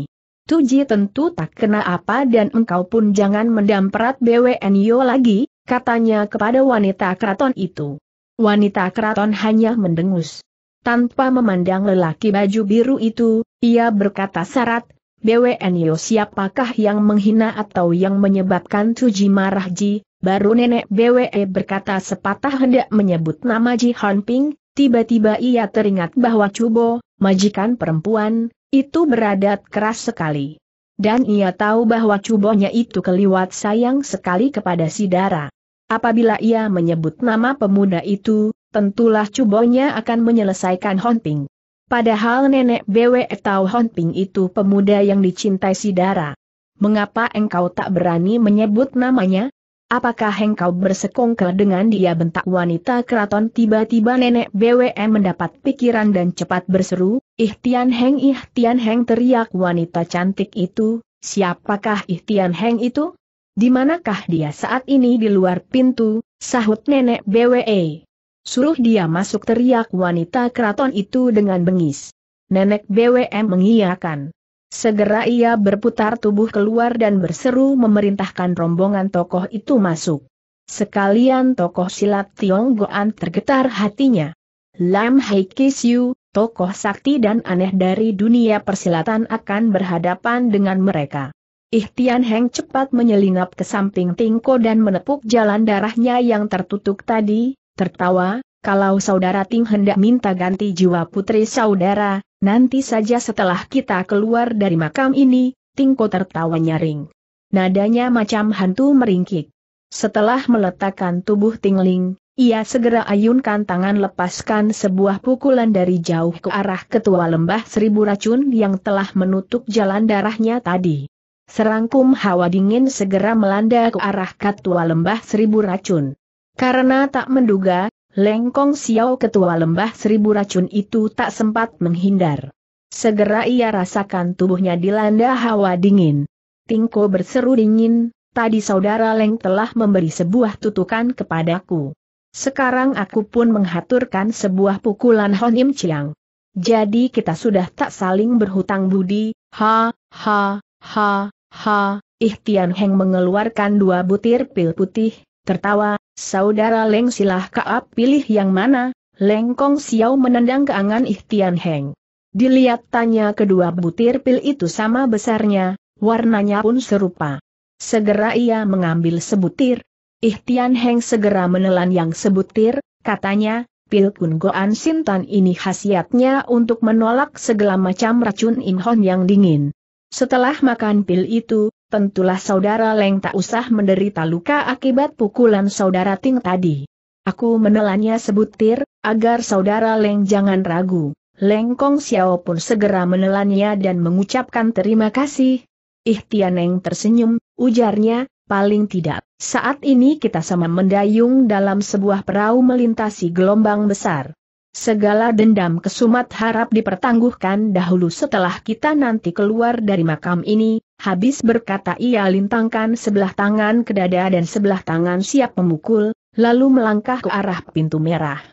Tuji tentu tak kena apa dan engkau pun jangan mendamperat BWNYO lagi, katanya kepada wanita keraton itu. Wanita keraton hanya mendengus. Tanpa memandang lelaki baju biru itu, ia berkata syarat, BWNYO siapakah yang menghina atau yang menyebabkan Tuji marah Ji, baru nenek BWE berkata sepatah hendak menyebut nama Ji Hanping, tiba-tiba ia teringat bahwa Cubo, majikan perempuan, itu beradat keras sekali. Dan ia tahu bahwa cubonya itu keliwat sayang sekali kepada si Dara. Apabila ia menyebut nama pemuda itu, tentulah cubonya akan menyelesaikan Honping. Padahal nenek BW tahu Honping itu pemuda yang dicintai si Dara. Mengapa engkau tak berani menyebut namanya? Apakah engkau bersekongkel dengan dia bentak wanita keraton tiba-tiba nenek BWM mendapat pikiran dan cepat berseru, Ihtian Heng Ihtian Heng teriak wanita cantik itu, siapakah Ihtian Heng itu? Di manakah dia saat ini di luar pintu, sahut nenek BWE. Suruh dia masuk teriak wanita keraton itu dengan bengis. Nenek BWM mengiyakan. Segera ia berputar tubuh keluar dan berseru memerintahkan rombongan tokoh itu masuk. Sekalian tokoh silat Tiong Goan tergetar hatinya. Lam Hai Kisyu, tokoh sakti dan aneh dari dunia persilatan akan berhadapan dengan mereka. Ihtian Heng cepat menyelinap ke samping Tingko dan menepuk jalan darahnya yang tertutup tadi, tertawa, kalau saudara Ting hendak minta ganti jiwa putri saudara, Nanti saja setelah kita keluar dari makam ini, Tingko tertawa nyaring. Nadanya macam hantu meringkik. Setelah meletakkan tubuh Tingling, ia segera ayunkan tangan lepaskan sebuah pukulan dari jauh ke arah ketua lembah seribu racun yang telah menutup jalan darahnya tadi. Serangkum hawa dingin segera melanda ke arah ketua lembah seribu racun. Karena tak menduga, Lengkong Xiao ketua lembah seribu racun itu tak sempat menghindar. Segera ia rasakan tubuhnya dilanda hawa dingin. Tingko berseru dingin, tadi saudara Leng telah memberi sebuah tutukan kepadaku. Sekarang aku pun menghaturkan sebuah pukulan Honim Chiang. Jadi kita sudah tak saling berhutang budi, ha, ha, ha, ha, Ihtian Heng mengeluarkan dua butir pil putih, tertawa, Saudara Leng silah kaap pilih yang mana, Leng Kong Xiao menendang ke angan Ihtian Heng. Dilihat tanya kedua butir pil itu sama besarnya, warnanya pun serupa. Segera ia mengambil sebutir. Ihtian Heng segera menelan yang sebutir, katanya, pil Kun Goan Sintan ini khasiatnya untuk menolak segala macam racun Inhon yang dingin. Setelah makan pil itu, tentulah saudara Leng tak usah menderita luka akibat pukulan saudara Ting tadi. Aku menelannya sebutir, agar saudara Leng jangan ragu. Leng Kong Xiao pun segera menelannya dan mengucapkan terima kasih. Ihtianeng tersenyum, ujarnya, paling tidak, saat ini kita sama mendayung dalam sebuah perahu melintasi gelombang besar. Segala dendam kesumat harap dipertangguhkan dahulu setelah kita nanti keluar dari makam ini, habis berkata ia lintangkan sebelah tangan ke dada dan sebelah tangan siap memukul, lalu melangkah ke arah pintu merah.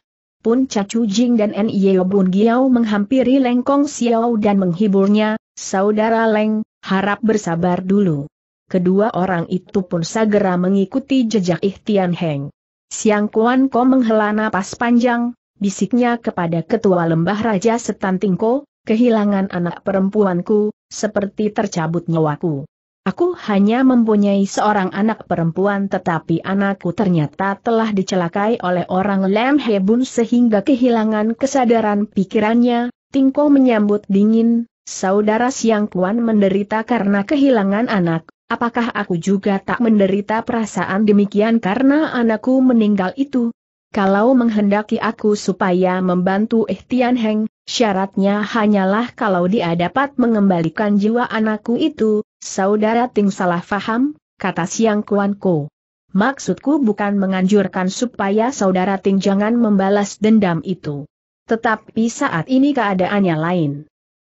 Pun Cacu Jing dan N.I.O. Bun Giao menghampiri Lengkong Xiao dan menghiburnya, Saudara Leng, harap bersabar dulu. Kedua orang itu pun segera mengikuti jejak Ihtian Heng. Siang Kuan Ko menghela napas panjang, bisiknya kepada ketua lembah Raja Setantingko, kehilangan anak perempuanku, seperti tercabut nyawaku. Aku hanya mempunyai seorang anak perempuan tetapi anakku ternyata telah dicelakai oleh orang Lem Hebun sehingga kehilangan kesadaran pikirannya, Tingko menyambut dingin, saudara Siang Kuan menderita karena kehilangan anak, apakah aku juga tak menderita perasaan demikian karena anakku meninggal itu? Kalau menghendaki aku supaya membantu Ihtian Heng, syaratnya hanyalah kalau dia dapat mengembalikan jiwa anakku itu, saudara Ting salah faham, kata Siang Kuan Ko. Maksudku bukan menganjurkan supaya saudara Ting jangan membalas dendam itu. Tetapi saat ini keadaannya lain.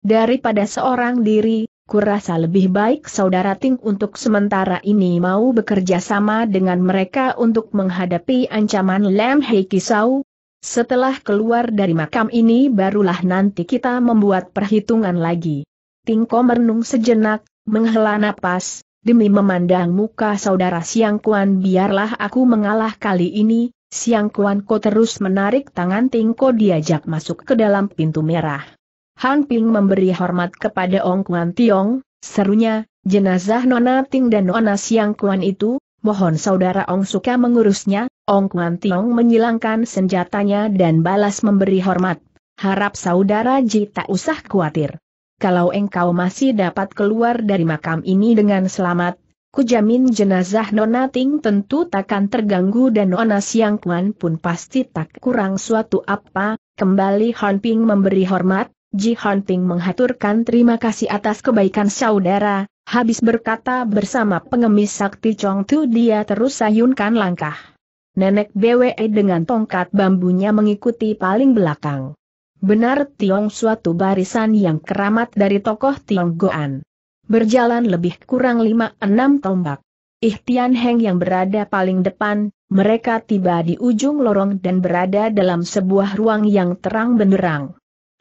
Daripada seorang diri, kurasa lebih baik saudara Ting untuk sementara ini mau bekerja sama dengan mereka untuk menghadapi ancaman Lam Hei Kisau. Setelah keluar dari makam ini barulah nanti kita membuat perhitungan lagi. Tingko merenung sejenak, menghela napas, demi memandang muka saudara Siang Kuan biarlah aku mengalah kali ini, Siang Kuan Ko terus menarik tangan Tingko diajak masuk ke dalam pintu merah. Han Ping memberi hormat kepada Ong Kuan Tiong, serunya, jenazah Nona Ting dan Nona Siang Kuan itu, mohon saudara Ong suka mengurusnya, Ong Kuan Tiong menyilangkan senjatanya dan balas memberi hormat. Harap saudara Ji tak usah khawatir. Kalau engkau masih dapat keluar dari makam ini dengan selamat, kujamin jenazah Nona Ting tentu takkan terganggu dan Nona Siang Kuan pun pasti tak kurang suatu apa, kembali Han Ping memberi hormat, Ji Ping menghaturkan terima kasih atas kebaikan saudara, habis berkata bersama pengemis sakti Chong Tu dia terus sayunkan langkah. Nenek BWE dengan tongkat bambunya mengikuti paling belakang. Benar Tiong suatu barisan yang keramat dari tokoh Tiong Goan. Berjalan lebih kurang lima enam tombak. Ihtian Heng yang berada paling depan, mereka tiba di ujung lorong dan berada dalam sebuah ruang yang terang benderang.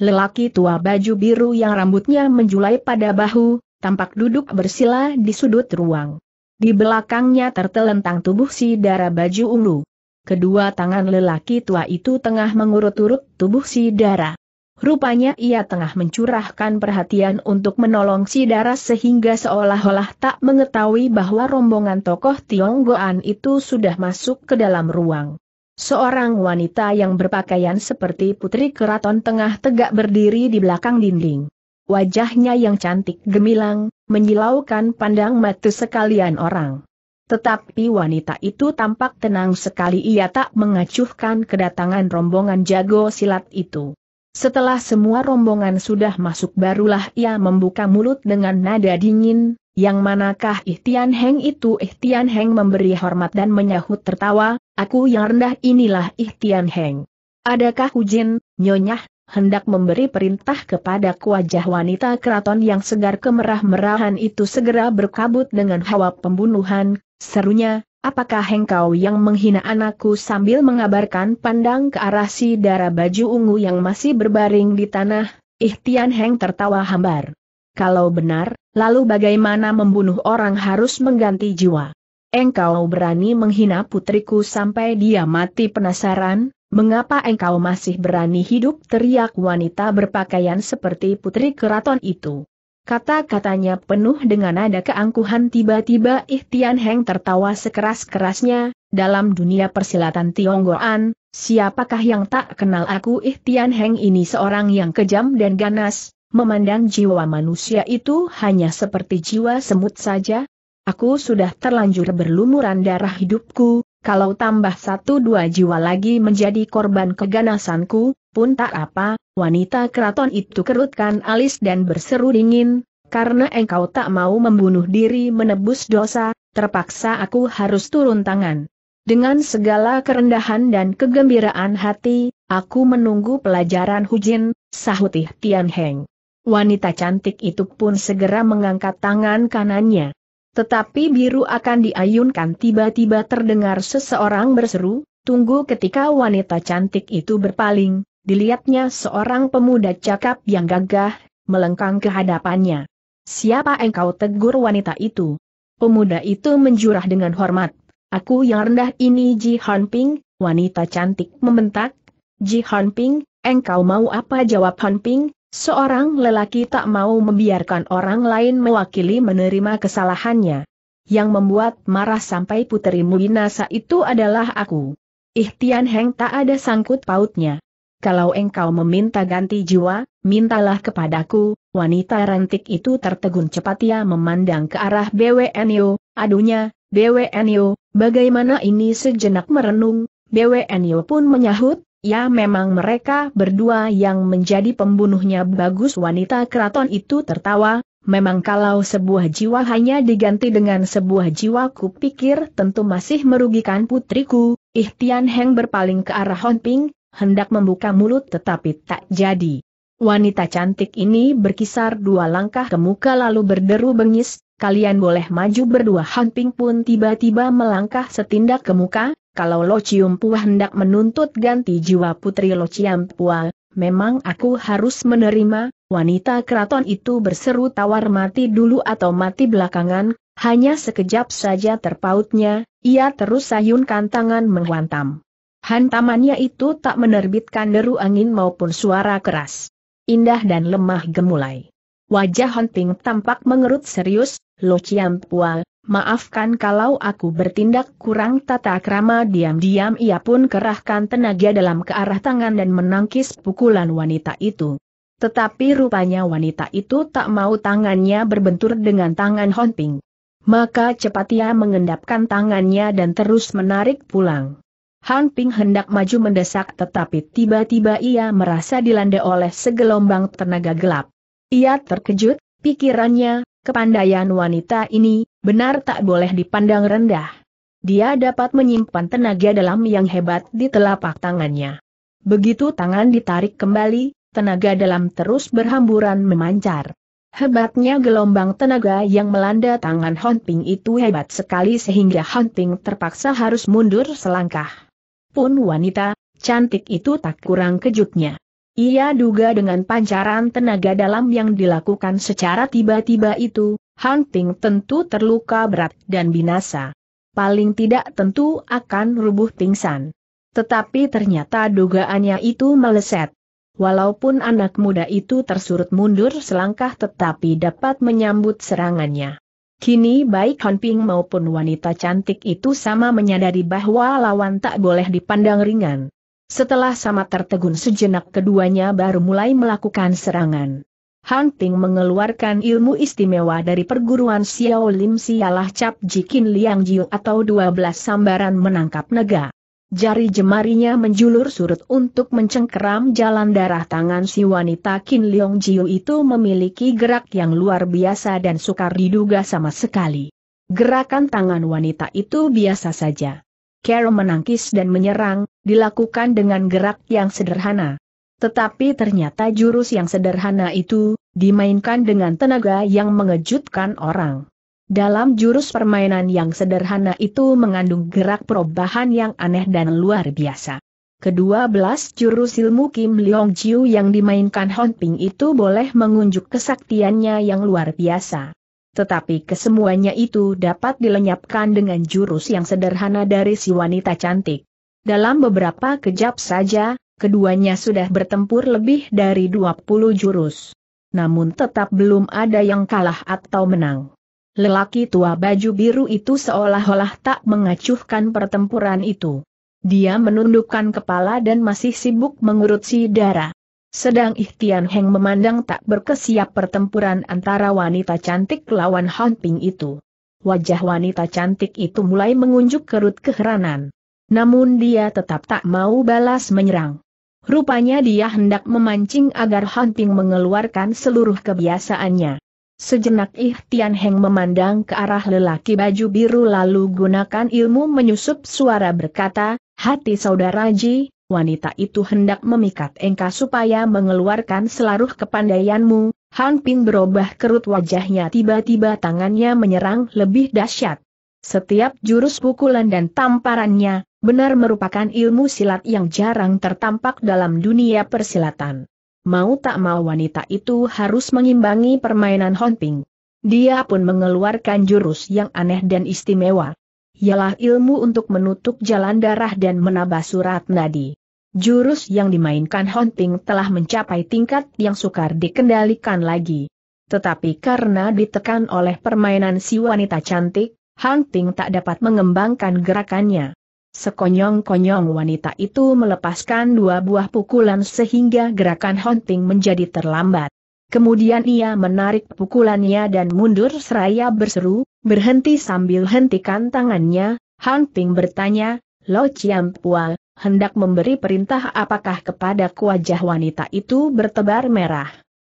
Lelaki tua baju biru yang rambutnya menjulai pada bahu, tampak duduk bersila di sudut ruang. Di belakangnya tertelentang tubuh si darah baju ungu. Kedua tangan lelaki tua itu tengah mengurut-urut tubuh si darah. Rupanya ia tengah mencurahkan perhatian untuk menolong si darah sehingga seolah-olah tak mengetahui bahwa rombongan tokoh Tionggoan itu sudah masuk ke dalam ruang. Seorang wanita yang berpakaian seperti putri keraton tengah tegak berdiri di belakang dinding. Wajahnya yang cantik gemilang, menyilaukan pandang mata sekalian orang. Tetapi wanita itu tampak tenang sekali ia tak mengacuhkan kedatangan rombongan jago silat itu. Setelah semua rombongan sudah masuk barulah ia membuka mulut dengan nada dingin, yang manakah Ihtian Heng itu Ihtian Heng memberi hormat dan menyahut tertawa, aku yang rendah inilah Ihtian Heng. Adakah Ujin, Nyonyah, hendak memberi perintah kepada wajah wanita keraton yang segar kemerah-merahan itu segera berkabut dengan hawa pembunuhan, serunya, apakah engkau yang menghina anakku sambil mengabarkan pandang ke arah si darah baju ungu yang masih berbaring di tanah, Ihtian Heng tertawa hambar. Kalau benar, lalu bagaimana membunuh orang harus mengganti jiwa? Engkau berani menghina putriku sampai dia mati penasaran, mengapa engkau masih berani hidup teriak wanita berpakaian seperti putri keraton itu. Kata-katanya penuh dengan nada keangkuhan tiba-tiba Ihtian Heng tertawa sekeras-kerasnya, dalam dunia persilatan Tionggoan, siapakah yang tak kenal aku Ihtian Heng ini seorang yang kejam dan ganas, memandang jiwa manusia itu hanya seperti jiwa semut saja? Aku sudah terlanjur berlumuran darah hidupku, kalau tambah satu dua jiwa lagi menjadi korban keganasanku, pun tak apa, wanita keraton itu kerutkan alis dan berseru dingin, karena engkau tak mau membunuh diri menebus dosa, terpaksa aku harus turun tangan. Dengan segala kerendahan dan kegembiraan hati, aku menunggu pelajaran Hujin, sahutih Tian Heng. Wanita cantik itu pun segera mengangkat tangan kanannya. Tetapi biru akan diayunkan tiba-tiba terdengar seseorang berseru, tunggu ketika wanita cantik itu berpaling, dilihatnya seorang pemuda cakap yang gagah, melengkang ke hadapannya. Siapa engkau tegur wanita itu? Pemuda itu menjurah dengan hormat. Aku yang rendah ini Ji Ping, wanita cantik membentak. Ji Ping, engkau mau apa jawab Ping? Seorang lelaki tak mau membiarkan orang lain mewakili menerima kesalahannya. Yang membuat marah sampai puterimu binasa itu adalah aku. Ihtian Heng tak ada sangkut pautnya. Kalau engkau meminta ganti jiwa, mintalah kepadaku, wanita rantik itu tertegun cepat ia memandang ke arah BWNyo, adunya, BWNyo, bagaimana ini sejenak merenung, BWNyo pun menyahut, Ya memang mereka berdua yang menjadi pembunuhnya bagus wanita keraton itu tertawa, memang kalau sebuah jiwa hanya diganti dengan sebuah jiwa kupikir tentu masih merugikan putriku, Ihtian Heng berpaling ke arah Hon Ping, hendak membuka mulut tetapi tak jadi. Wanita cantik ini berkisar dua langkah ke muka lalu berderu bengis, kalian boleh maju berdua Han Ping pun tiba-tiba melangkah setindak ke muka, kalau Lo Chium Pua hendak menuntut ganti jiwa putri Lo Chiam Pua, memang aku harus menerima, wanita keraton itu berseru tawar mati dulu atau mati belakangan, hanya sekejap saja terpautnya, ia terus sayunkan tangan menghantam. Hantamannya itu tak menerbitkan deru angin maupun suara keras indah dan lemah gemulai. Wajah Honting tampak mengerut serius, Lo Pua, maafkan kalau aku bertindak kurang tata krama diam-diam ia pun kerahkan tenaga dalam ke arah tangan dan menangkis pukulan wanita itu. Tetapi rupanya wanita itu tak mau tangannya berbentur dengan tangan Honping. Maka cepat ia mengendapkan tangannya dan terus menarik pulang. Han Ping hendak maju mendesak tetapi tiba-tiba ia merasa dilanda oleh segelombang tenaga gelap. Ia terkejut, pikirannya, kepandaian wanita ini, benar tak boleh dipandang rendah. Dia dapat menyimpan tenaga dalam yang hebat di telapak tangannya. Begitu tangan ditarik kembali, tenaga dalam terus berhamburan memancar. Hebatnya gelombang tenaga yang melanda tangan Han Ping itu hebat sekali sehingga Han Ping terpaksa harus mundur selangkah pun wanita, cantik itu tak kurang kejutnya. Ia duga dengan pancaran tenaga dalam yang dilakukan secara tiba-tiba itu, Han Ping tentu terluka berat dan binasa. Paling tidak tentu akan rubuh pingsan. Tetapi ternyata dugaannya itu meleset. Walaupun anak muda itu tersurut mundur selangkah tetapi dapat menyambut serangannya. Kini baik Han Ping maupun wanita cantik itu sama menyadari bahwa lawan tak boleh dipandang ringan. Setelah sama tertegun sejenak keduanya baru mulai melakukan serangan. Han Ping mengeluarkan ilmu istimewa dari perguruan Xiao Lim Sialah Cap Jikin Liang Jiu atau 12 sambaran menangkap nega. Jari jemarinya menjulur surut untuk mencengkeram jalan darah tangan si wanita Kin Leong Jiu itu memiliki gerak yang luar biasa dan sukar diduga sama sekali. Gerakan tangan wanita itu biasa saja. Carol menangkis dan menyerang, dilakukan dengan gerak yang sederhana. Tetapi ternyata jurus yang sederhana itu, dimainkan dengan tenaga yang mengejutkan orang. Dalam jurus permainan yang sederhana itu mengandung gerak perubahan yang aneh dan luar biasa. Kedua belas jurus ilmu Kim Leong Jiu yang dimainkan Hon Ping itu boleh mengunjuk kesaktiannya yang luar biasa. Tetapi kesemuanya itu dapat dilenyapkan dengan jurus yang sederhana dari si wanita cantik. Dalam beberapa kejap saja, keduanya sudah bertempur lebih dari 20 jurus. Namun tetap belum ada yang kalah atau menang. Lelaki tua baju biru itu seolah-olah tak mengacuhkan pertempuran itu. Dia menundukkan kepala dan masih sibuk mengurut si darah. Sedang Ihtian Heng memandang tak berkesiap pertempuran antara wanita cantik lawan Han Ping itu. Wajah wanita cantik itu mulai mengunjuk kerut keheranan. Namun dia tetap tak mau balas menyerang. Rupanya dia hendak memancing agar Han Ping mengeluarkan seluruh kebiasaannya. Sejenak Ihtian Heng memandang ke arah lelaki baju biru lalu gunakan ilmu menyusup suara berkata, hati saudara Ji, wanita itu hendak memikat engkau supaya mengeluarkan seluruh kepandaianmu, Han Ping berubah kerut wajahnya tiba-tiba tangannya menyerang lebih dahsyat. Setiap jurus pukulan dan tamparannya, benar merupakan ilmu silat yang jarang tertampak dalam dunia persilatan. Mau tak mau wanita itu harus mengimbangi permainan Honping. Dia pun mengeluarkan jurus yang aneh dan istimewa. Ialah ilmu untuk menutup jalan darah dan menambah surat nadi. Jurus yang dimainkan Honping telah mencapai tingkat yang sukar dikendalikan lagi. Tetapi karena ditekan oleh permainan si wanita cantik, Honping tak dapat mengembangkan gerakannya. Sekonyong-konyong wanita itu melepaskan dua buah pukulan sehingga gerakan Honting menjadi terlambat. Kemudian ia menarik pukulannya dan mundur seraya berseru, berhenti sambil hentikan tangannya, Honting bertanya, Lo Chiampua, hendak memberi perintah apakah kepada wajah wanita itu bertebar merah.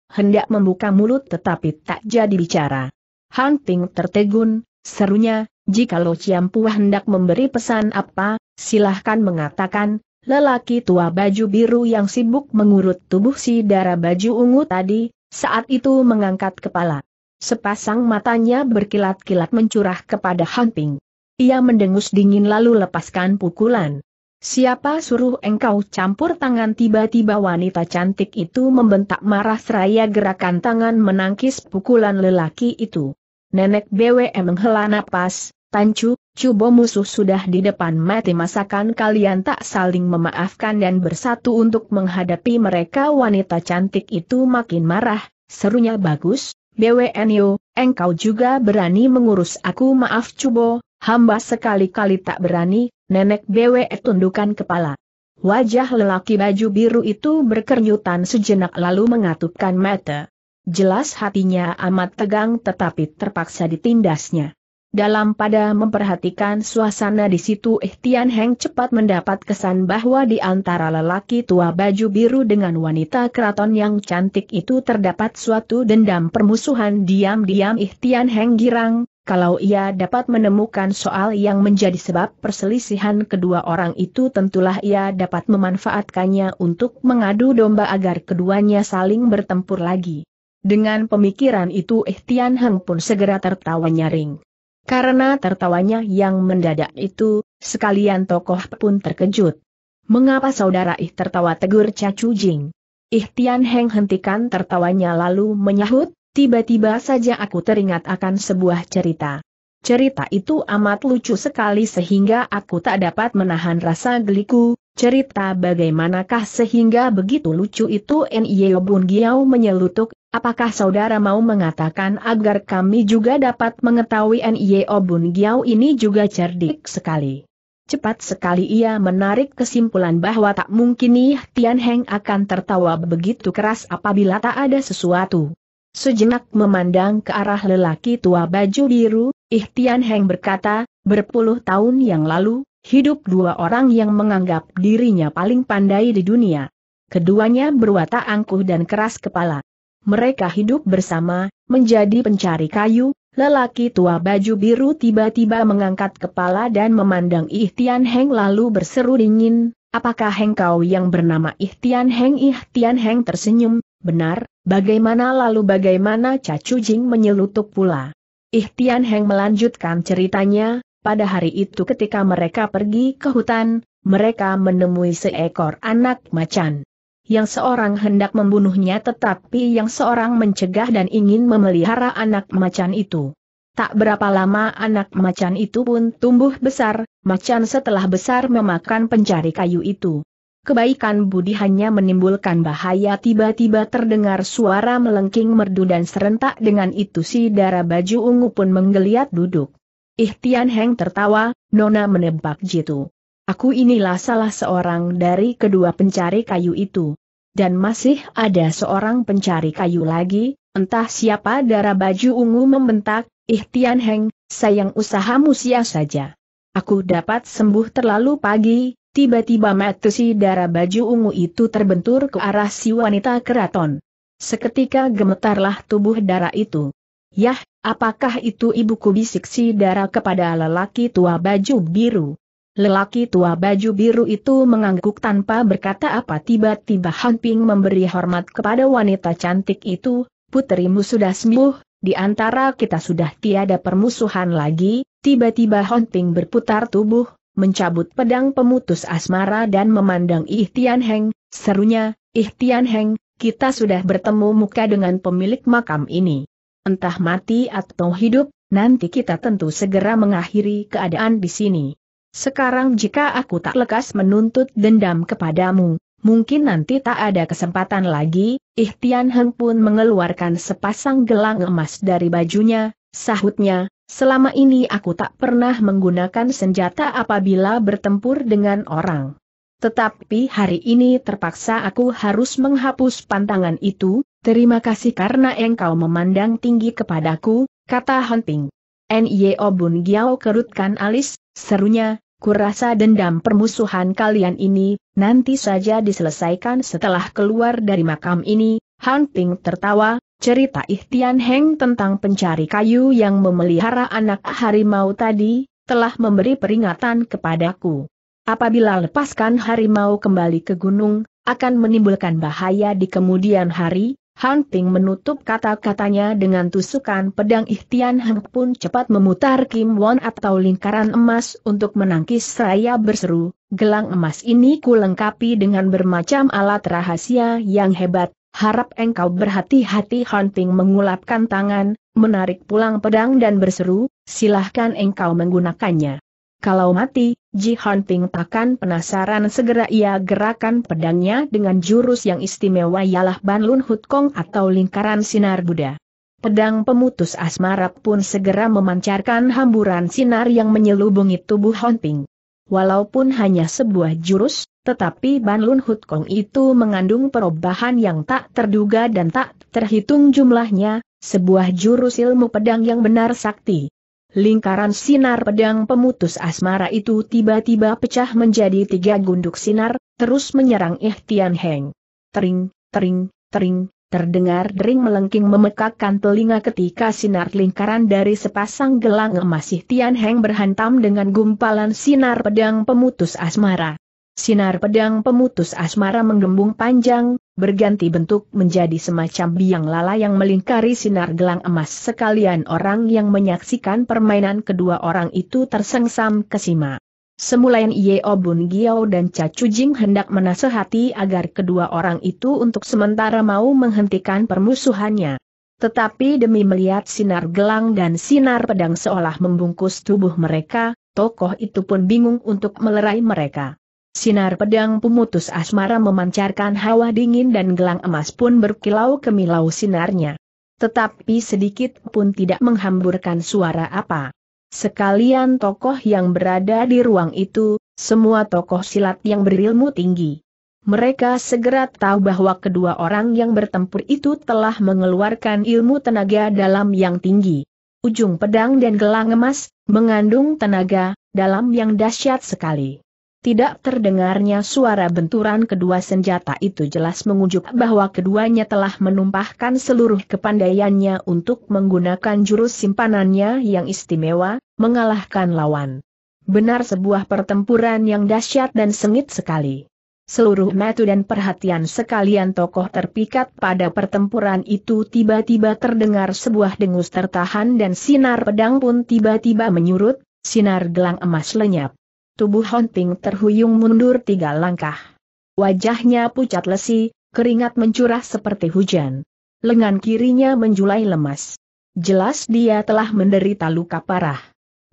hendak membuka mulut tetapi tak jadi bicara. Han Ping tertegun, serunya, jika Lo Ciampu hendak memberi pesan apa, silahkan mengatakan, lelaki tua baju biru yang sibuk mengurut tubuh si darah baju ungu tadi, saat itu mengangkat kepala. Sepasang matanya berkilat-kilat mencurah kepada Han Ping. Ia mendengus dingin lalu lepaskan pukulan. Siapa suruh engkau campur tangan tiba-tiba wanita cantik itu membentak marah seraya gerakan tangan menangkis pukulan lelaki itu. Nenek BWM menghela napas, Tancu, cubo musuh sudah di depan mati masakan kalian tak saling memaafkan dan bersatu untuk menghadapi mereka wanita cantik itu makin marah, serunya bagus, BWNyo, engkau juga berani mengurus aku maaf Cubo, hamba sekali-kali tak berani, nenek BW tundukkan kepala. Wajah lelaki baju biru itu berkerutan sejenak lalu mengatupkan mata. Jelas hatinya amat tegang tetapi terpaksa ditindasnya. Dalam pada memperhatikan suasana di situ Ihtian Heng cepat mendapat kesan bahwa di antara lelaki tua baju biru dengan wanita keraton yang cantik itu terdapat suatu dendam permusuhan diam-diam Ihtian Heng girang, kalau ia dapat menemukan soal yang menjadi sebab perselisihan kedua orang itu tentulah ia dapat memanfaatkannya untuk mengadu domba agar keduanya saling bertempur lagi. Dengan pemikiran itu Ihtian Heng pun segera tertawa nyaring. Karena tertawanya yang mendadak itu, sekalian tokoh pun terkejut. Mengapa saudara ih tertawa tegur Cacu Jing? Ihtian Heng hentikan tertawanya lalu menyahut, tiba-tiba saja aku teringat akan sebuah cerita. Cerita itu amat lucu sekali sehingga aku tak dapat menahan rasa geliku, cerita bagaimanakah sehingga begitu lucu itu N.I.E. Bun Giau menyelutuk, Apakah saudara mau mengatakan agar kami juga dapat mengetahui N.I.E. Obun Giau ini juga cerdik sekali? Cepat sekali ia menarik kesimpulan bahwa tak mungkin nih Tian Heng akan tertawa begitu keras apabila tak ada sesuatu. Sejenak memandang ke arah lelaki tua baju biru, Ihtian Heng berkata, berpuluh tahun yang lalu, hidup dua orang yang menganggap dirinya paling pandai di dunia. Keduanya berwatak angkuh dan keras kepala. Mereka hidup bersama, menjadi pencari kayu, lelaki tua baju biru tiba-tiba mengangkat kepala dan memandang Ihtian Heng lalu berseru dingin, apakah engkau yang bernama Ihtian Heng? Ihtian Heng tersenyum, benar, bagaimana lalu bagaimana Cacu Jing menyelutuk pula. Ihtian Heng melanjutkan ceritanya, pada hari itu ketika mereka pergi ke hutan, mereka menemui seekor anak macan yang seorang hendak membunuhnya tetapi yang seorang mencegah dan ingin memelihara anak macan itu. Tak berapa lama anak macan itu pun tumbuh besar, macan setelah besar memakan pencari kayu itu. Kebaikan budi hanya menimbulkan bahaya tiba-tiba terdengar suara melengking merdu dan serentak dengan itu si darah baju ungu pun menggeliat duduk. Ihtian Heng tertawa, Nona menebak jitu. Aku inilah salah seorang dari kedua pencari kayu itu. Dan masih ada seorang pencari kayu lagi, entah siapa darah baju ungu membentak, Ihtian Heng, sayang usahamu sia saja. Aku dapat sembuh terlalu pagi, tiba-tiba mata si darah baju ungu itu terbentur ke arah si wanita keraton. Seketika gemetarlah tubuh darah itu. Yah, apakah itu ibuku bisik si darah kepada lelaki tua baju biru. Lelaki tua baju biru itu mengangguk tanpa berkata apa tiba-tiba Han Ping memberi hormat kepada wanita cantik itu, puterimu sudah sembuh, di antara kita sudah tiada permusuhan lagi, tiba-tiba Han Ping berputar tubuh, mencabut pedang pemutus asmara dan memandang Ihtian Heng, serunya, Ihtian Heng, kita sudah bertemu muka dengan pemilik makam ini. Entah mati atau hidup, nanti kita tentu segera mengakhiri keadaan di sini. Sekarang jika aku tak lekas menuntut dendam kepadamu, mungkin nanti tak ada kesempatan lagi, Ihtian Heng pun mengeluarkan sepasang gelang emas dari bajunya, sahutnya, selama ini aku tak pernah menggunakan senjata apabila bertempur dengan orang. Tetapi hari ini terpaksa aku harus menghapus pantangan itu, terima kasih karena engkau memandang tinggi kepadaku, kata Hunting. N.Y. Obun Giao kerutkan alis, serunya, kurasa dendam permusuhan kalian ini, nanti saja diselesaikan setelah keluar dari makam ini, Han Ping tertawa, cerita Ihtian Heng tentang pencari kayu yang memelihara anak harimau tadi, telah memberi peringatan kepadaku. Apabila lepaskan harimau kembali ke gunung, akan menimbulkan bahaya di kemudian hari, Han Ping menutup kata-katanya dengan tusukan pedang Ihtian Heng pun cepat memutar Kim Won atau lingkaran emas untuk menangkis seraya berseru, gelang emas ini kulengkapi dengan bermacam alat rahasia yang hebat, harap engkau berhati-hati Hunting mengulapkan tangan, menarik pulang pedang dan berseru, silahkan engkau menggunakannya. Kalau mati, Ji Hunting takkan penasaran segera ia gerakan pedangnya dengan jurus yang istimewa ialah Ban Lun Hut Kong atau lingkaran sinar Buddha. Pedang pemutus asmara pun segera memancarkan hamburan sinar yang menyelubungi tubuh Hunting. Walaupun hanya sebuah jurus, tetapi Ban Lun Hut Kong itu mengandung perubahan yang tak terduga dan tak terhitung jumlahnya, sebuah jurus ilmu pedang yang benar sakti. Lingkaran sinar pedang pemutus asmara itu tiba-tiba pecah menjadi tiga gunduk sinar, terus menyerang Ihtian Heng. Tering, tering, tering, terdengar dering melengking memekakkan telinga ketika sinar lingkaran dari sepasang gelang emas Ihtian Heng berhantam dengan gumpalan sinar pedang pemutus asmara. Sinar pedang pemutus asmara menggembung panjang, berganti bentuk menjadi semacam biang lala yang melingkari sinar gelang emas sekalian orang yang menyaksikan permainan kedua orang itu tersengsam kesima. Semula Ye Obun Giao dan Cha Jing hendak menasehati agar kedua orang itu untuk sementara mau menghentikan permusuhannya. Tetapi demi melihat sinar gelang dan sinar pedang seolah membungkus tubuh mereka, tokoh itu pun bingung untuk melerai mereka. Sinar pedang pemutus asmara memancarkan hawa dingin dan gelang emas pun berkilau kemilau sinarnya. Tetapi sedikit pun tidak menghamburkan suara apa. Sekalian tokoh yang berada di ruang itu, semua tokoh silat yang berilmu tinggi. Mereka segera tahu bahwa kedua orang yang bertempur itu telah mengeluarkan ilmu tenaga dalam yang tinggi. Ujung pedang dan gelang emas, mengandung tenaga, dalam yang dahsyat sekali. Tidak terdengarnya suara benturan kedua senjata itu jelas mengujuk bahwa keduanya telah menumpahkan seluruh kepandaiannya untuk menggunakan jurus simpanannya yang istimewa, mengalahkan lawan. Benar sebuah pertempuran yang dahsyat dan sengit sekali. Seluruh mata dan perhatian sekalian tokoh terpikat pada pertempuran itu tiba-tiba terdengar sebuah dengus tertahan dan sinar pedang pun tiba-tiba menyurut, sinar gelang emas lenyap. Tubuh Honting terhuyung mundur tiga langkah. Wajahnya pucat lesi, keringat mencurah seperti hujan. Lengan kirinya menjulai lemas. Jelas dia telah menderita luka parah.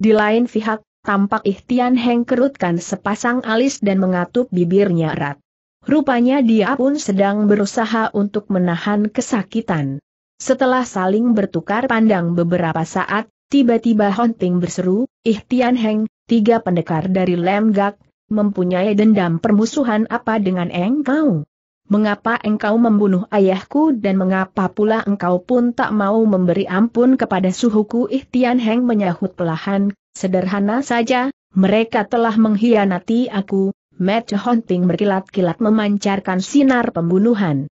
Di lain pihak, tampak Ihtian Heng kerutkan sepasang alis dan mengatup bibirnya erat. Rupanya dia pun sedang berusaha untuk menahan kesakitan. Setelah saling bertukar pandang beberapa saat, tiba-tiba Honting berseru, Ihtian Heng, tiga pendekar dari Lem Gak, mempunyai dendam permusuhan apa dengan engkau? Mengapa engkau membunuh ayahku dan mengapa pula engkau pun tak mau memberi ampun kepada suhuku Ihtian Heng menyahut pelahan, sederhana saja, mereka telah mengkhianati aku, Matt Hunting berkilat-kilat memancarkan sinar pembunuhan.